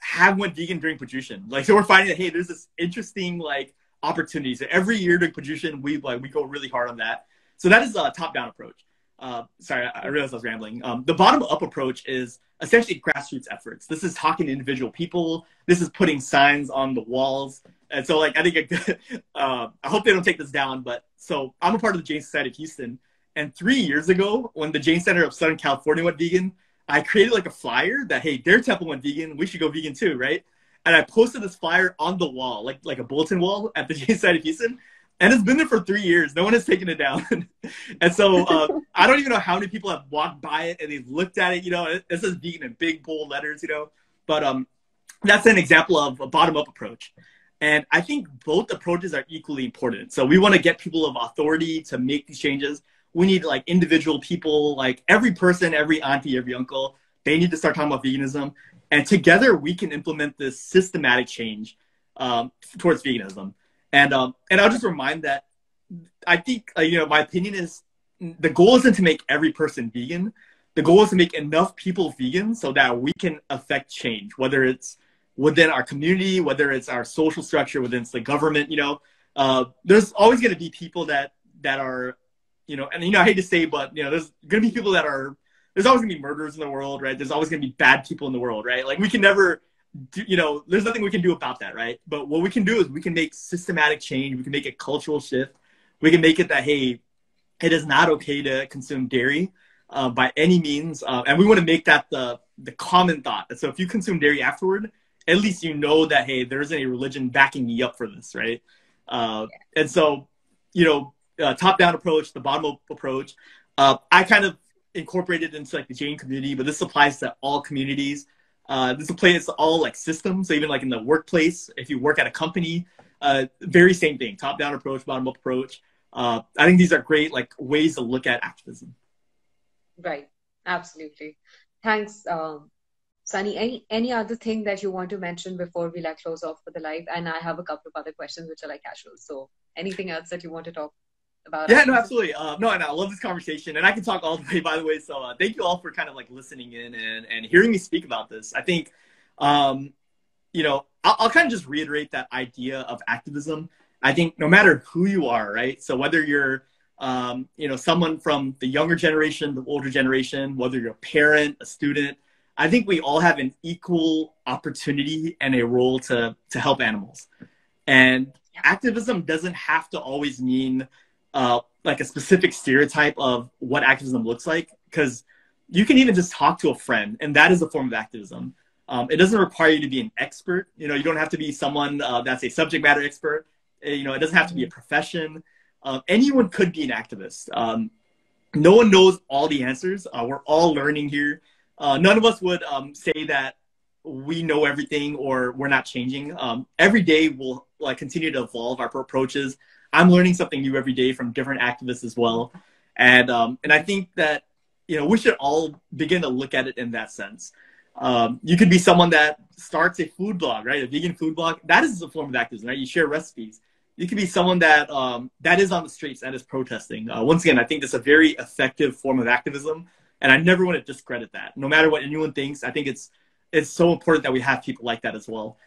Speaker 2: have went vegan during Paryushan. Like so, we're finding that hey, there's this interesting like opportunity. So every year during Paryushan, we like we go really hard on that. So that is a top-down approach. Uh, sorry, I, I realized I was rambling. Um, the bottom-up approach is essentially grassroots efforts. This is talking to individual people. This is putting signs on the walls. And so, like, I think, <laughs> uh, I hope they don't take this down. But so I'm a part of the Jain Society of Houston, and three years ago, when the Jain Center of Southern California went vegan, I created like a flyer that hey, their temple went vegan, we should go vegan too, right? And I posted this flyer on the wall, like like a bulletin wall at the <laughs> Society of Houston, and it's been there for three years. No one has taken it down, <laughs> and so uh, <laughs> I don't even know how many people have walked by it and they've looked at it. You know, it, it says vegan in big bold letters. You know, but um, that's an example of a bottom up approach. And I think both approaches are equally important. So we want to get people of authority to make these changes, we need like individual people, like every person, every auntie, every uncle, they need to start talking about veganism. And together we can implement this systematic change um, towards veganism. And, um, and I'll just remind that I think, uh, you know, my opinion is the goal isn't to make every person vegan. The goal is to make enough people vegan so that we can affect change, whether it's within our community, whether it's our social structure, within the government, you know, uh, there's always going to be people that, that are you know, and you know, I hate to say, but you know, there's gonna be people that are there's always gonna be murderers in the world, right? There's always gonna be bad people in the world, right? Like we can never do, you know, there's nothing we can do about that, right? But what we can do is we can make systematic change, we can make a cultural shift, we can make it that hey, it is not okay to consume dairy uh, by any means, uh, and we want to make that the the common thought. So if you consume dairy afterward, at least you know that hey, there isn't a religion backing me up for this, right? Uh, and so, you know, uh, top-down approach, the bottom-up approach. Uh, I kind of incorporated into like the Jain community, but this applies to all communities. Uh, this applies to all like systems. So even like in the workplace, if you work at a company, uh, very same thing. Top-down approach, bottom-up approach. Uh, I think these are great like ways to look at activism.
Speaker 1: Right. Absolutely. Thanks, um, Sunny. Any any other thing that you want to mention before we like close off for the live? And I have a couple of other questions which are like casual. So anything else that you want to talk about
Speaker 2: yeah no absolutely. Uh, no and i love this conversation and i can talk all the <laughs> way by the way so uh, thank you all for kind of like listening in and, and hearing me speak about this. I think um, you know I'll, I'll kind of just reiterate that idea of activism. I think no matter who you are right so whether you're um, you know someone from the younger generation the older generation whether you're a parent a student i think we all have an equal opportunity and a role to to help animals. And activism doesn't have to always mean uh, like a specific stereotype of what activism looks like because you can even just talk to a friend and that is a form of activism. Um, it doesn't require you to be an expert. You know you don't have to be someone uh, that's a subject matter expert. Uh, you know it doesn't have to be a profession. Uh, anyone could be an activist. Um, no one knows all the answers. Uh, we're all learning here. Uh, none of us would um, say that we know everything or we're not changing. Um, every day we'll like continue to evolve our approaches I'm learning something new every day from different activists as well. And um, and I think that you know we should all begin to look at it in that sense. Um, you could be someone that starts a food blog, right? A vegan food blog. That is a form of activism, right? You share recipes. You could be someone that um, that is on the streets and is protesting. Uh, once again, I think that's a very effective form of activism, and I never want to discredit that. No matter what anyone thinks, I think it's it's so important that we have people like that as well.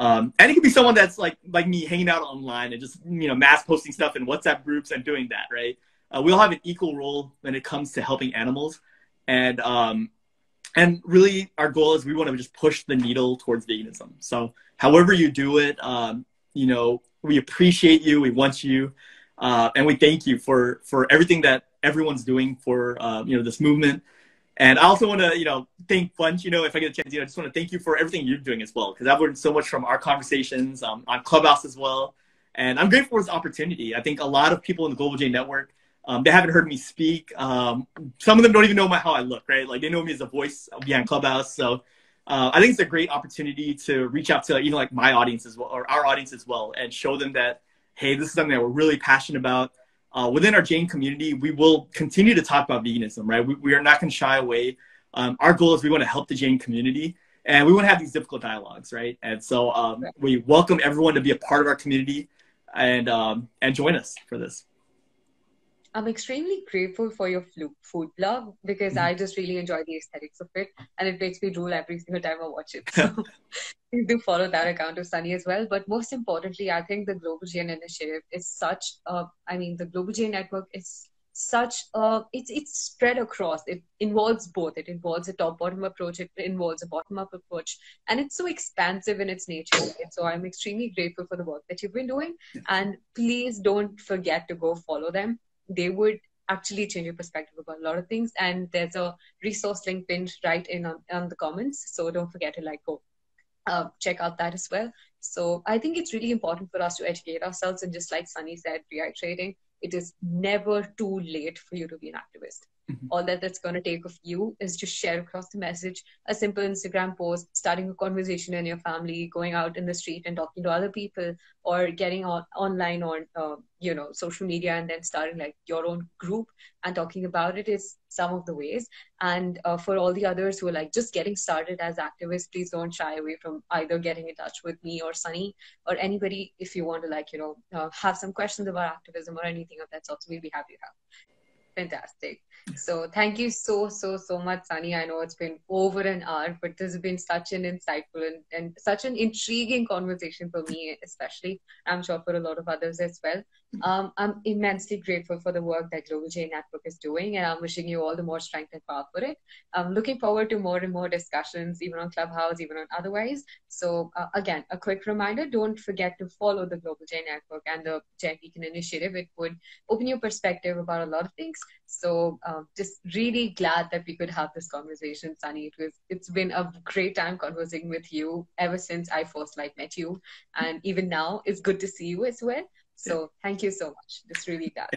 Speaker 2: Um, and it could be someone that's like like me, hanging out online and just you know mass posting stuff in WhatsApp groups and doing that. Right? Uh, we all have an equal role when it comes to helping animals, and um, and really our goal is we want to just push the needle towards veganism. So however you do it, um, you know, we appreciate you, we want you, uh, and we thank you for for everything that everyone's doing for uh, you know this movement. And I also want to, you know, thank Panch. You know, if I get a chance, you know, I just want to thank you for everything you're doing as well, because I've learned so much from our conversations um, on Clubhouse as well. And I'm grateful for this opportunity. I think a lot of people in the Global Jain Network, um, they haven't heard me speak. Um, some of them don't even know my, how I look, right? Like they know me as a voice behind Clubhouse. So uh, I think it's a great opportunity to reach out to even like my audience as well, or our audience as well, and show them that, hey, this is something that we're really passionate about uh, within our Jain community, we will continue to talk about veganism, right? We, we are not going to shy away. Um, our goal is we want to help the Jain community and we want to have these difficult dialogues, right? And so um, we welcome everyone to be a part of our community and, um, and join us for this.
Speaker 1: I'm extremely grateful for your food blog because mm-hmm. I just really enjoy the aesthetics of it and it makes me drool every single time I watch it. So <laughs> <laughs> please do follow that account of Sunny as well. But most importantly, I think the Global Jain Initiative is such a, I mean, the Global Jain Network is such a, it's, it's spread across. It involves both. It involves a top bottom approach, it involves a bottom up approach, and it's so expansive in its nature. So I'm extremely grateful for the work that you've been doing. And please don't forget to go follow them they would actually change your perspective about a lot of things. And there's a resource link pinned right in on, on the comments. So don't forget to like go uh, check out that as well. So I think it's really important for us to educate ourselves. And just like Sunny said, reiterating, it is never too late for you to be an activist. Mm-hmm. All that that's going to take of you is to share across the message, a simple Instagram post, starting a conversation in your family, going out in the street and talking to other people, or getting on online on uh, you know social media and then starting like your own group and talking about it is some of the ways. And uh, for all the others who are like just getting started as activists, please don't shy away from either getting in touch with me or Sunny or anybody if you want to like you know uh, have some questions about activism or anything of that sort. So we'll be happy to help. Fantastic. So thank you so, so, so much, Sunny. I know it's been over an hour, but this has been such an insightful and, and such an intriguing conversation for me, especially. I'm sure for a lot of others as well. Um, I'm immensely grateful for the work that Global Jain Network is doing, and I'm wishing you all the more strength and power for it. I'm looking forward to more and more discussions, even on Clubhouse, even on otherwise. So, uh, again, a quick reminder don't forget to follow the Global Jain Network and the Jain Vegan Initiative. It would open your perspective about a lot of things. So, um, just really glad that we could have this conversation, Sunny. It was, it's been a great time conversing with you ever since I first like met you, and even now, it's good to see you as well. So thank you so much. This really does.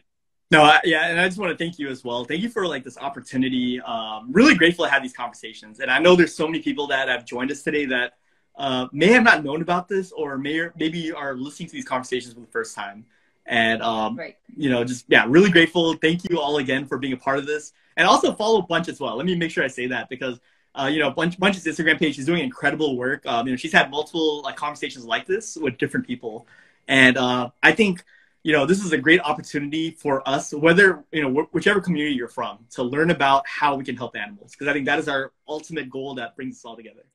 Speaker 2: No, I, yeah, and I just want to thank you as well. Thank you for like this opportunity. Um, really grateful to have these conversations, and I know there's so many people that have joined us today that uh, may have not known about this, or may or maybe are listening to these conversations for the first time. And um, right. you know, just yeah, really grateful. Thank you all again for being a part of this, and also follow Panch as well. Let me make sure I say that because uh, you know, Panch Panch's Instagram page, she's doing incredible work. Um, you know, she's had multiple like conversations like this with different people. And uh, I think you know, this is a great opportunity for us, whether, you know, whichever community you're from, to learn about how we can help animals. Because I think that is our ultimate goal that brings us all together.